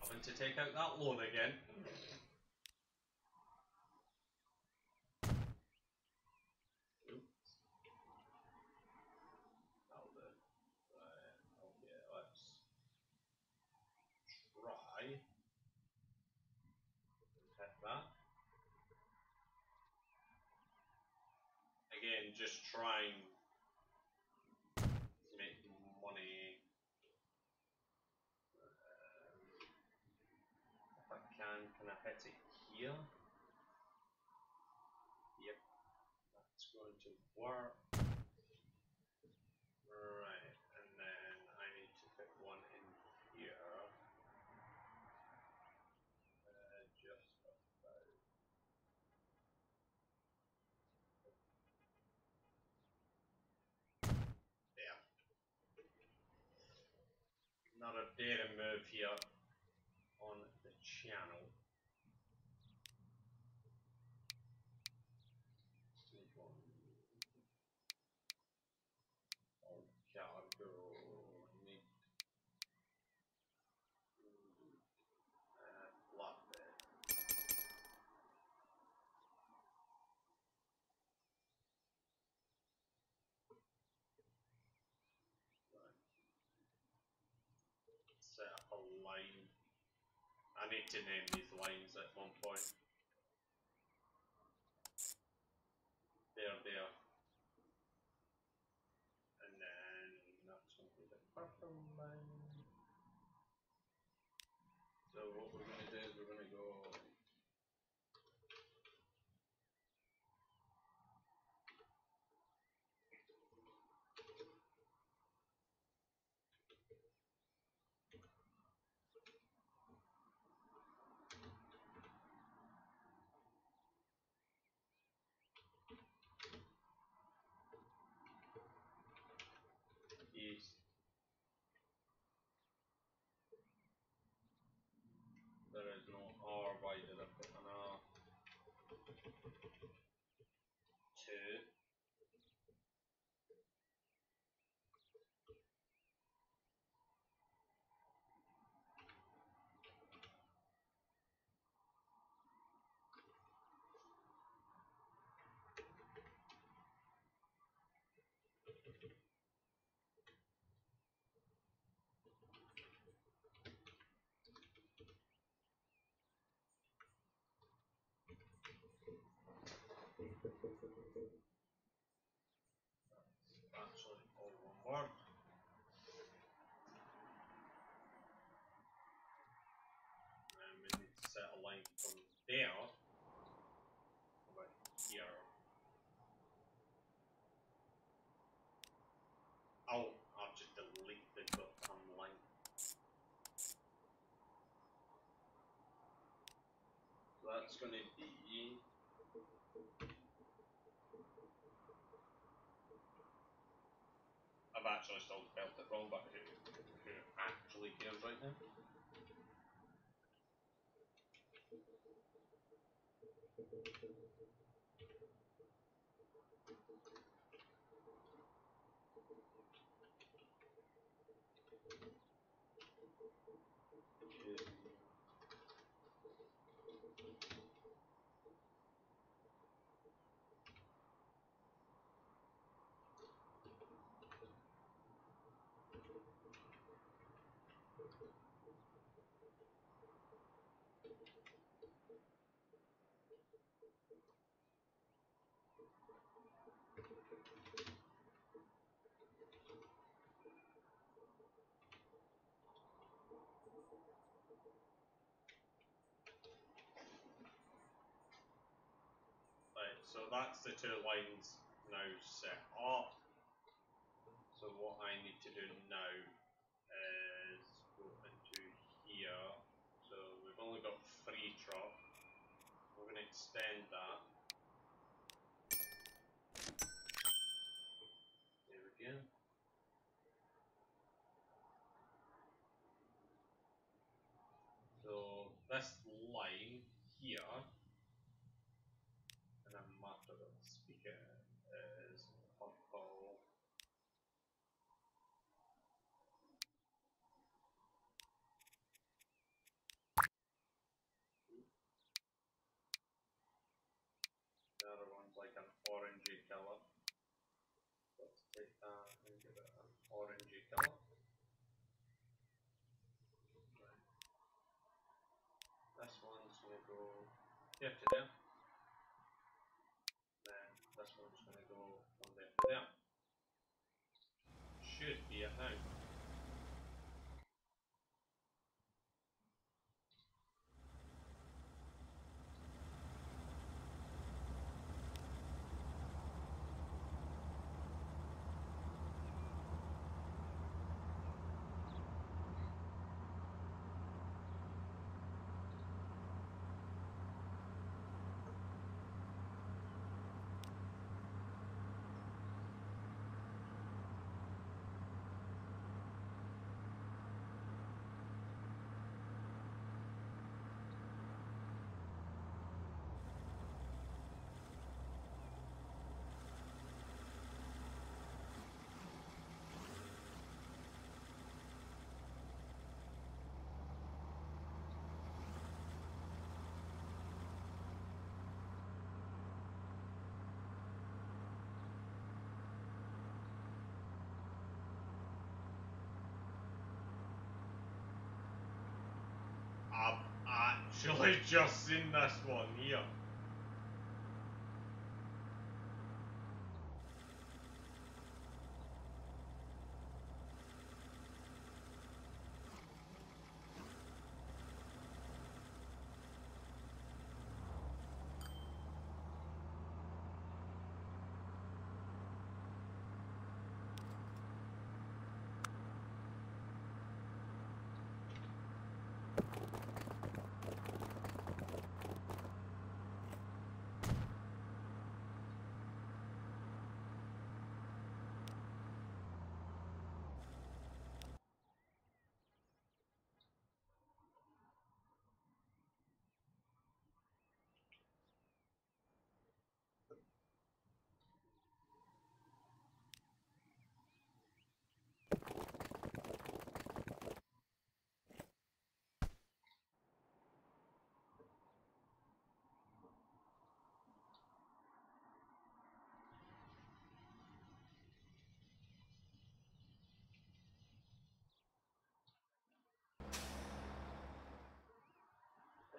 Having to take out that loan again. Oops. That'll do. Right, okay, let's try. Hit that. Trying to make money. Um, if I can, can I hit it here? Yep, that's going to work. Right, and then I need to fit one in here. Uh, just about. There. Not a daring move here on the channel. Sleep on. Or cargo. Need. Uh, flatbed. Right. Set up a line. I need to name these lines at one point. to And we need to set a line from there over here. Oh, I'll just delete the line. So that's going to be actually still spelled it wrong, but who, who actually cares right now? Right, so that's the two lines now set up. So what I need to do now is go into here. So we've only got three truck. We're going to extend that. There we go. This line here and a matter of speaker is purple. The other one's like an orangey colour. Let's take that and give it an orangey colour. Right. This one's gonna go here to there then this one's going to go from there to there. Should be it now. I've actually just seen this one here.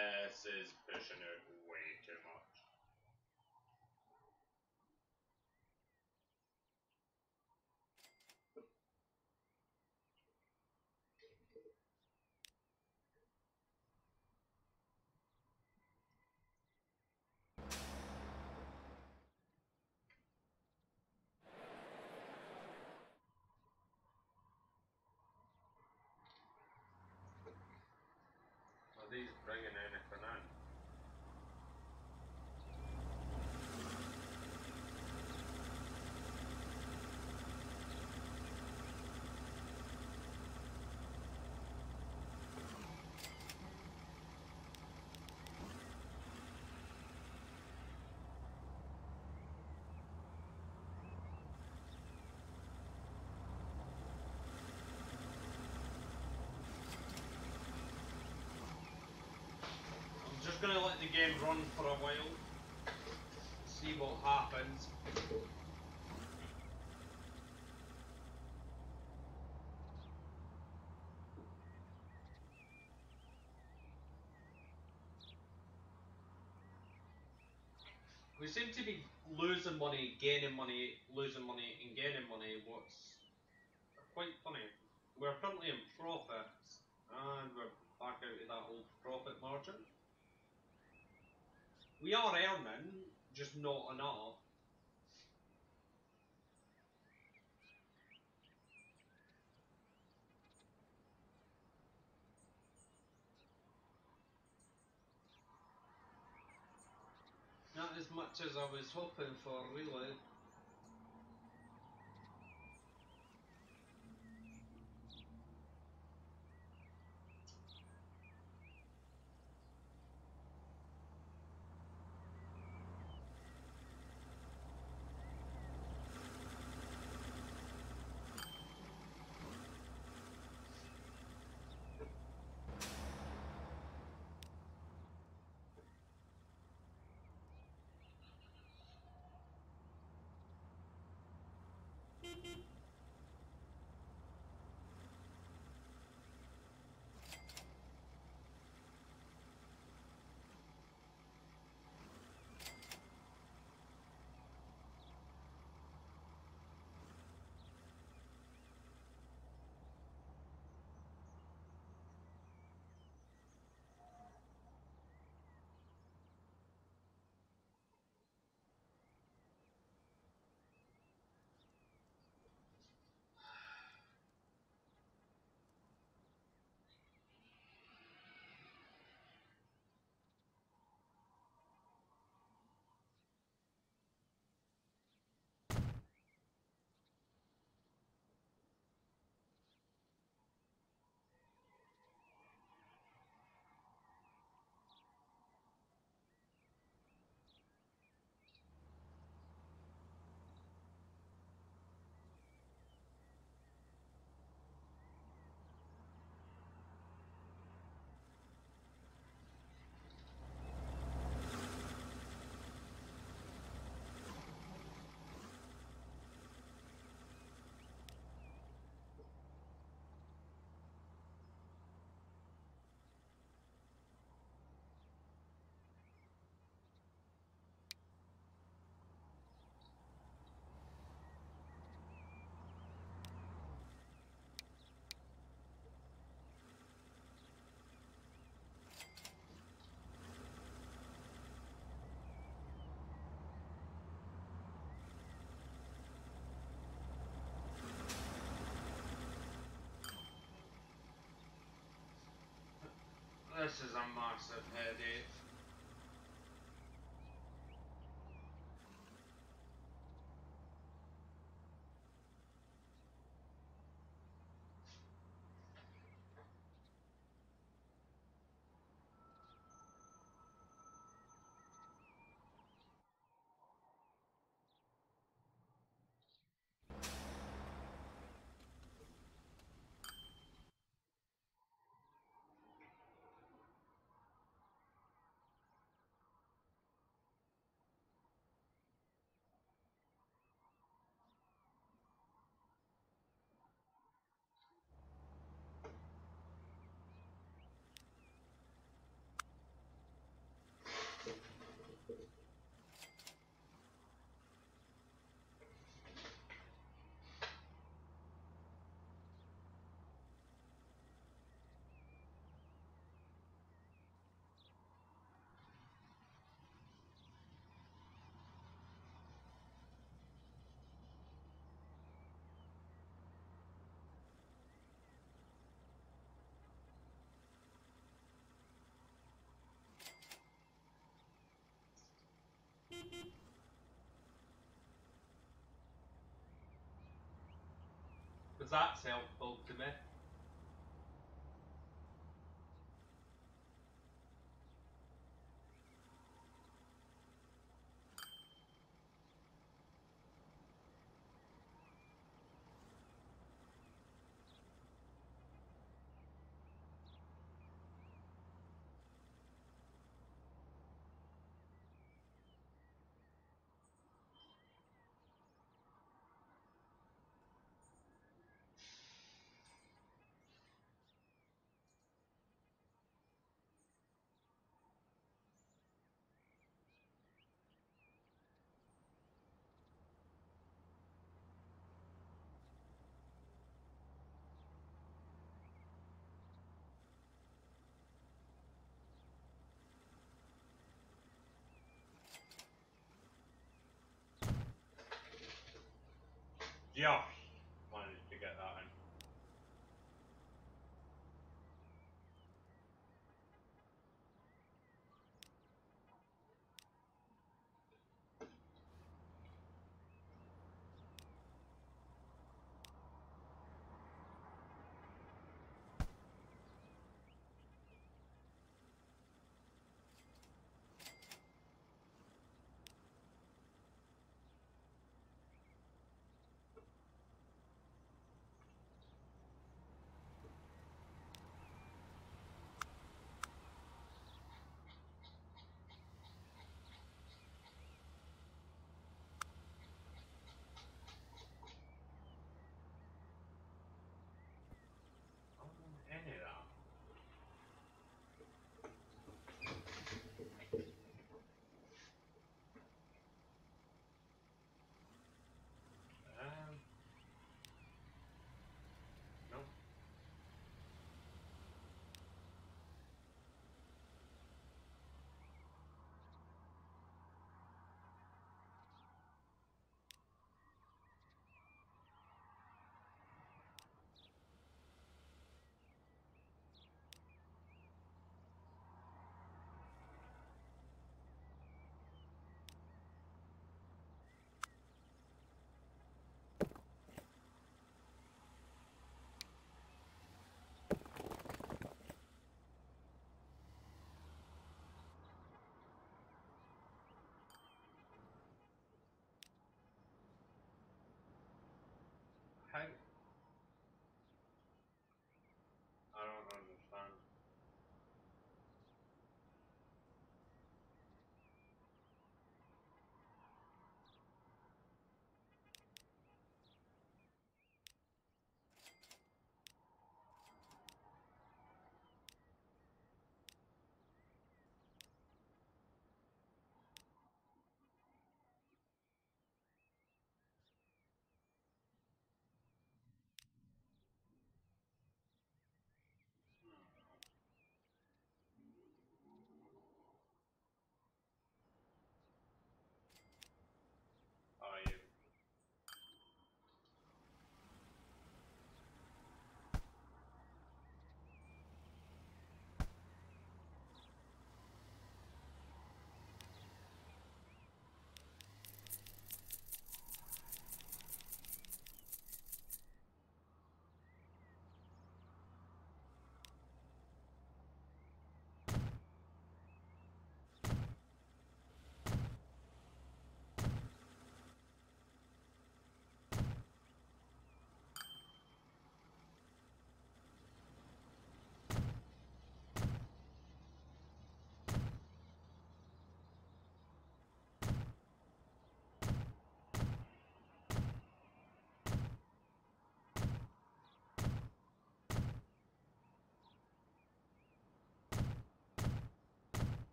This is pushing it way too much. These bringing in? Just gonna let the game run for a while. See what happens. We seem to be losing money, gaining money, losing money, and gaining money. What's quite funny. We're currently in profits, and we're back out of that old profit margin. We are airmen, just not enough. Not as much as I was hoping for, really. This is a massive headache. Because that's helpful to me. Just how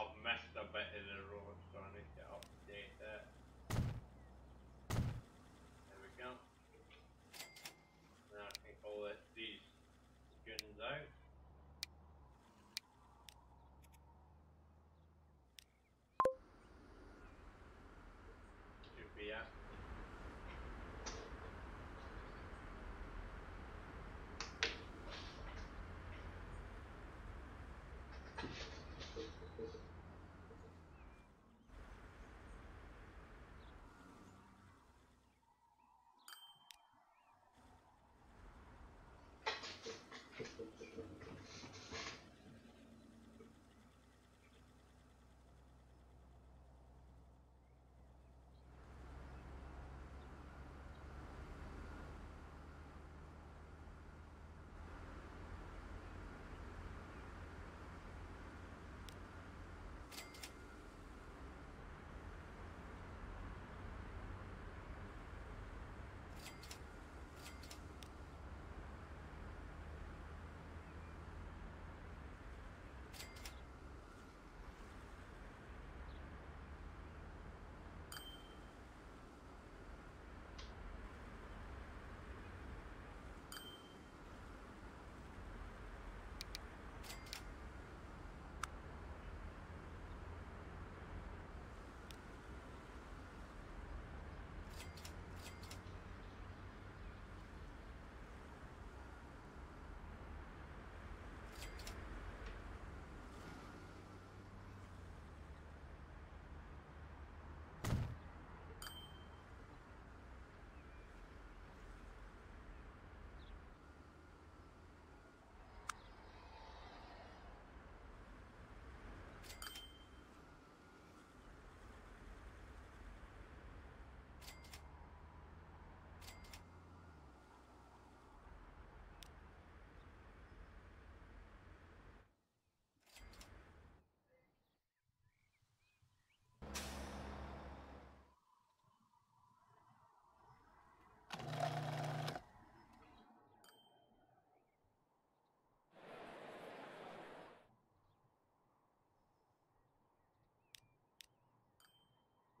of method.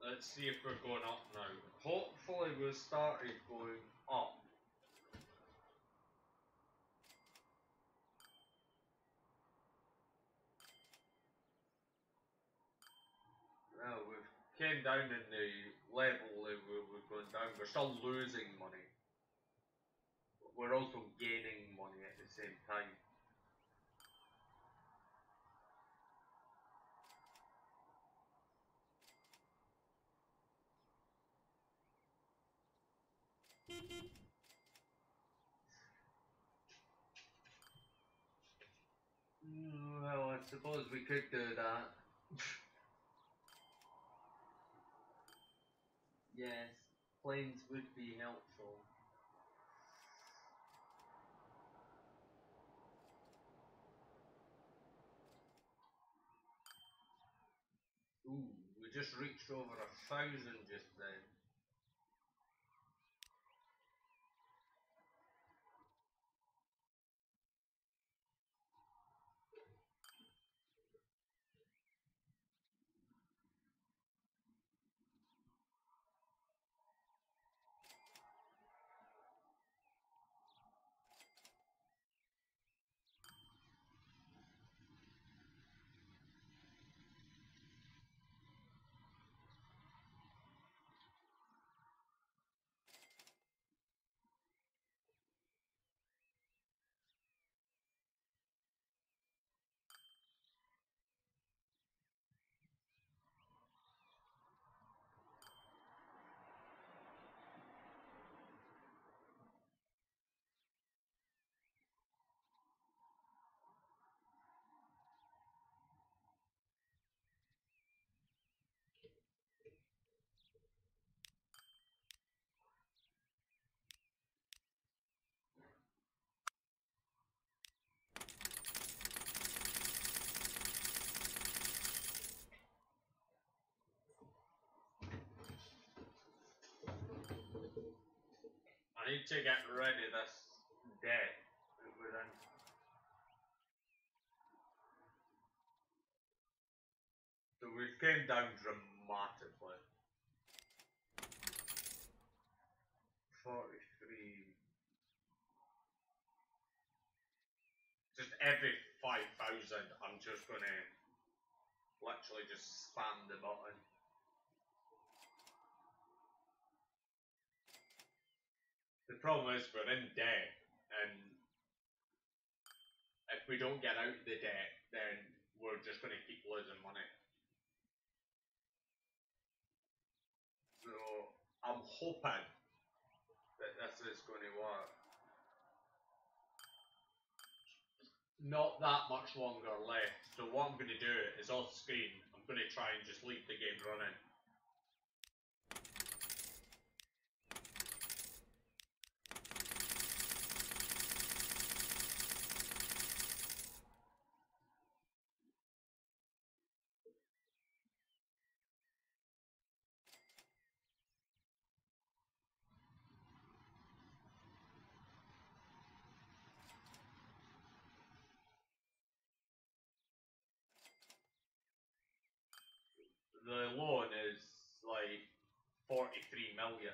Let's see if we're going up now. Hopefully we started going up. Well, we've came down in the level that we we're going down. We're still losing money. But we're also gaining money at the same time. Mm, Well, I suppose we could do that. yes, planes would be helpful. Ooh, we just reached over a thousand just then. I need to get ready this in. So we've came down dramatically. Forty-three. Just every five thousand, I'm just gonna literally just spam the button. The problem is we're in debt, and if we don't get out of the debt, then we're just going to keep losing money. So I'm hoping that this is going to work. Not that much longer left. So what I'm going to do is off screen. I'm going to try and just leave the game running. The loan is like 43 million.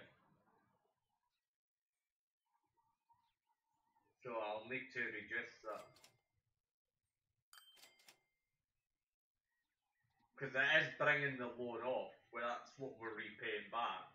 So I'll need to reduce that. Because it is bringing the loan off, well that's what we're repaying back.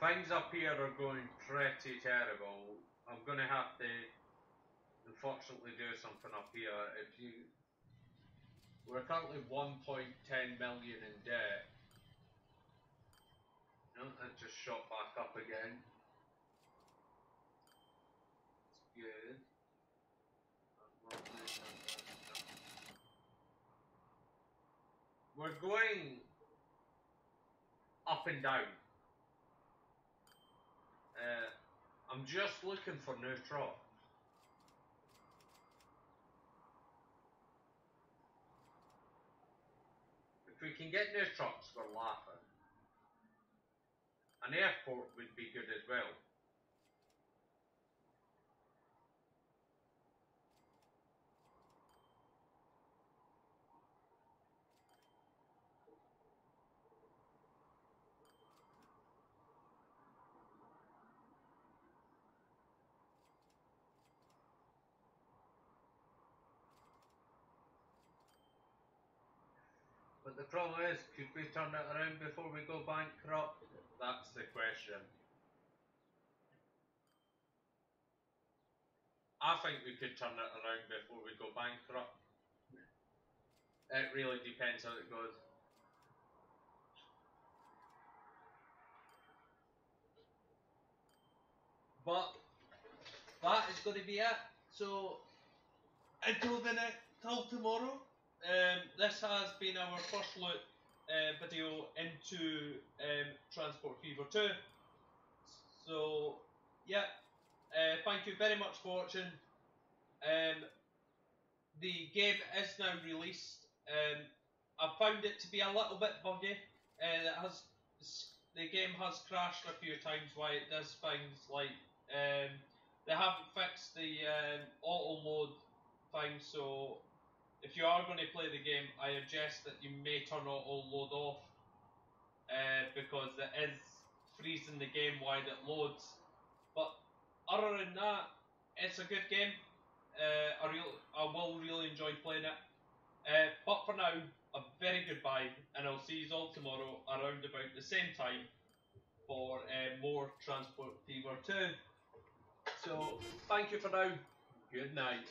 Things up here are going pretty terrible. I'm going to have to unfortunately do something up here. If you, We're currently 1.10 million in debt. No, that just shot back up again. It's good. We're going up and down. Uh, I'm just looking for new trucks. If we can get new trucks, we're laughing. An airport would be good as well. The problem is, could we turn it around before we go bankrupt? That's the question. I think we could turn it around before we go bankrupt. It really depends how it goes. But that is going to be it. So until the next, till tomorrow. Um, this has been our first look uh, video into um, Transport Fever 2. So, yeah, uh, thank you very much for watching. Um, the game is now released. Um, I found it to be a little bit buggy. Uh, it has the game has crashed a few times. Why it does things like um, they haven't fixed the um, auto load thing, so if you are going to play the game, I suggest that you may turn auto load off uh, because it is freezing the game while it loads. But other than that, it's a good game. Uh, I real I will really enjoy playing it. Uh, but for now, a very goodbye, and I'll see you all tomorrow around about the same time for uh, more Transport Fever 2. So, thank you for now. Good night.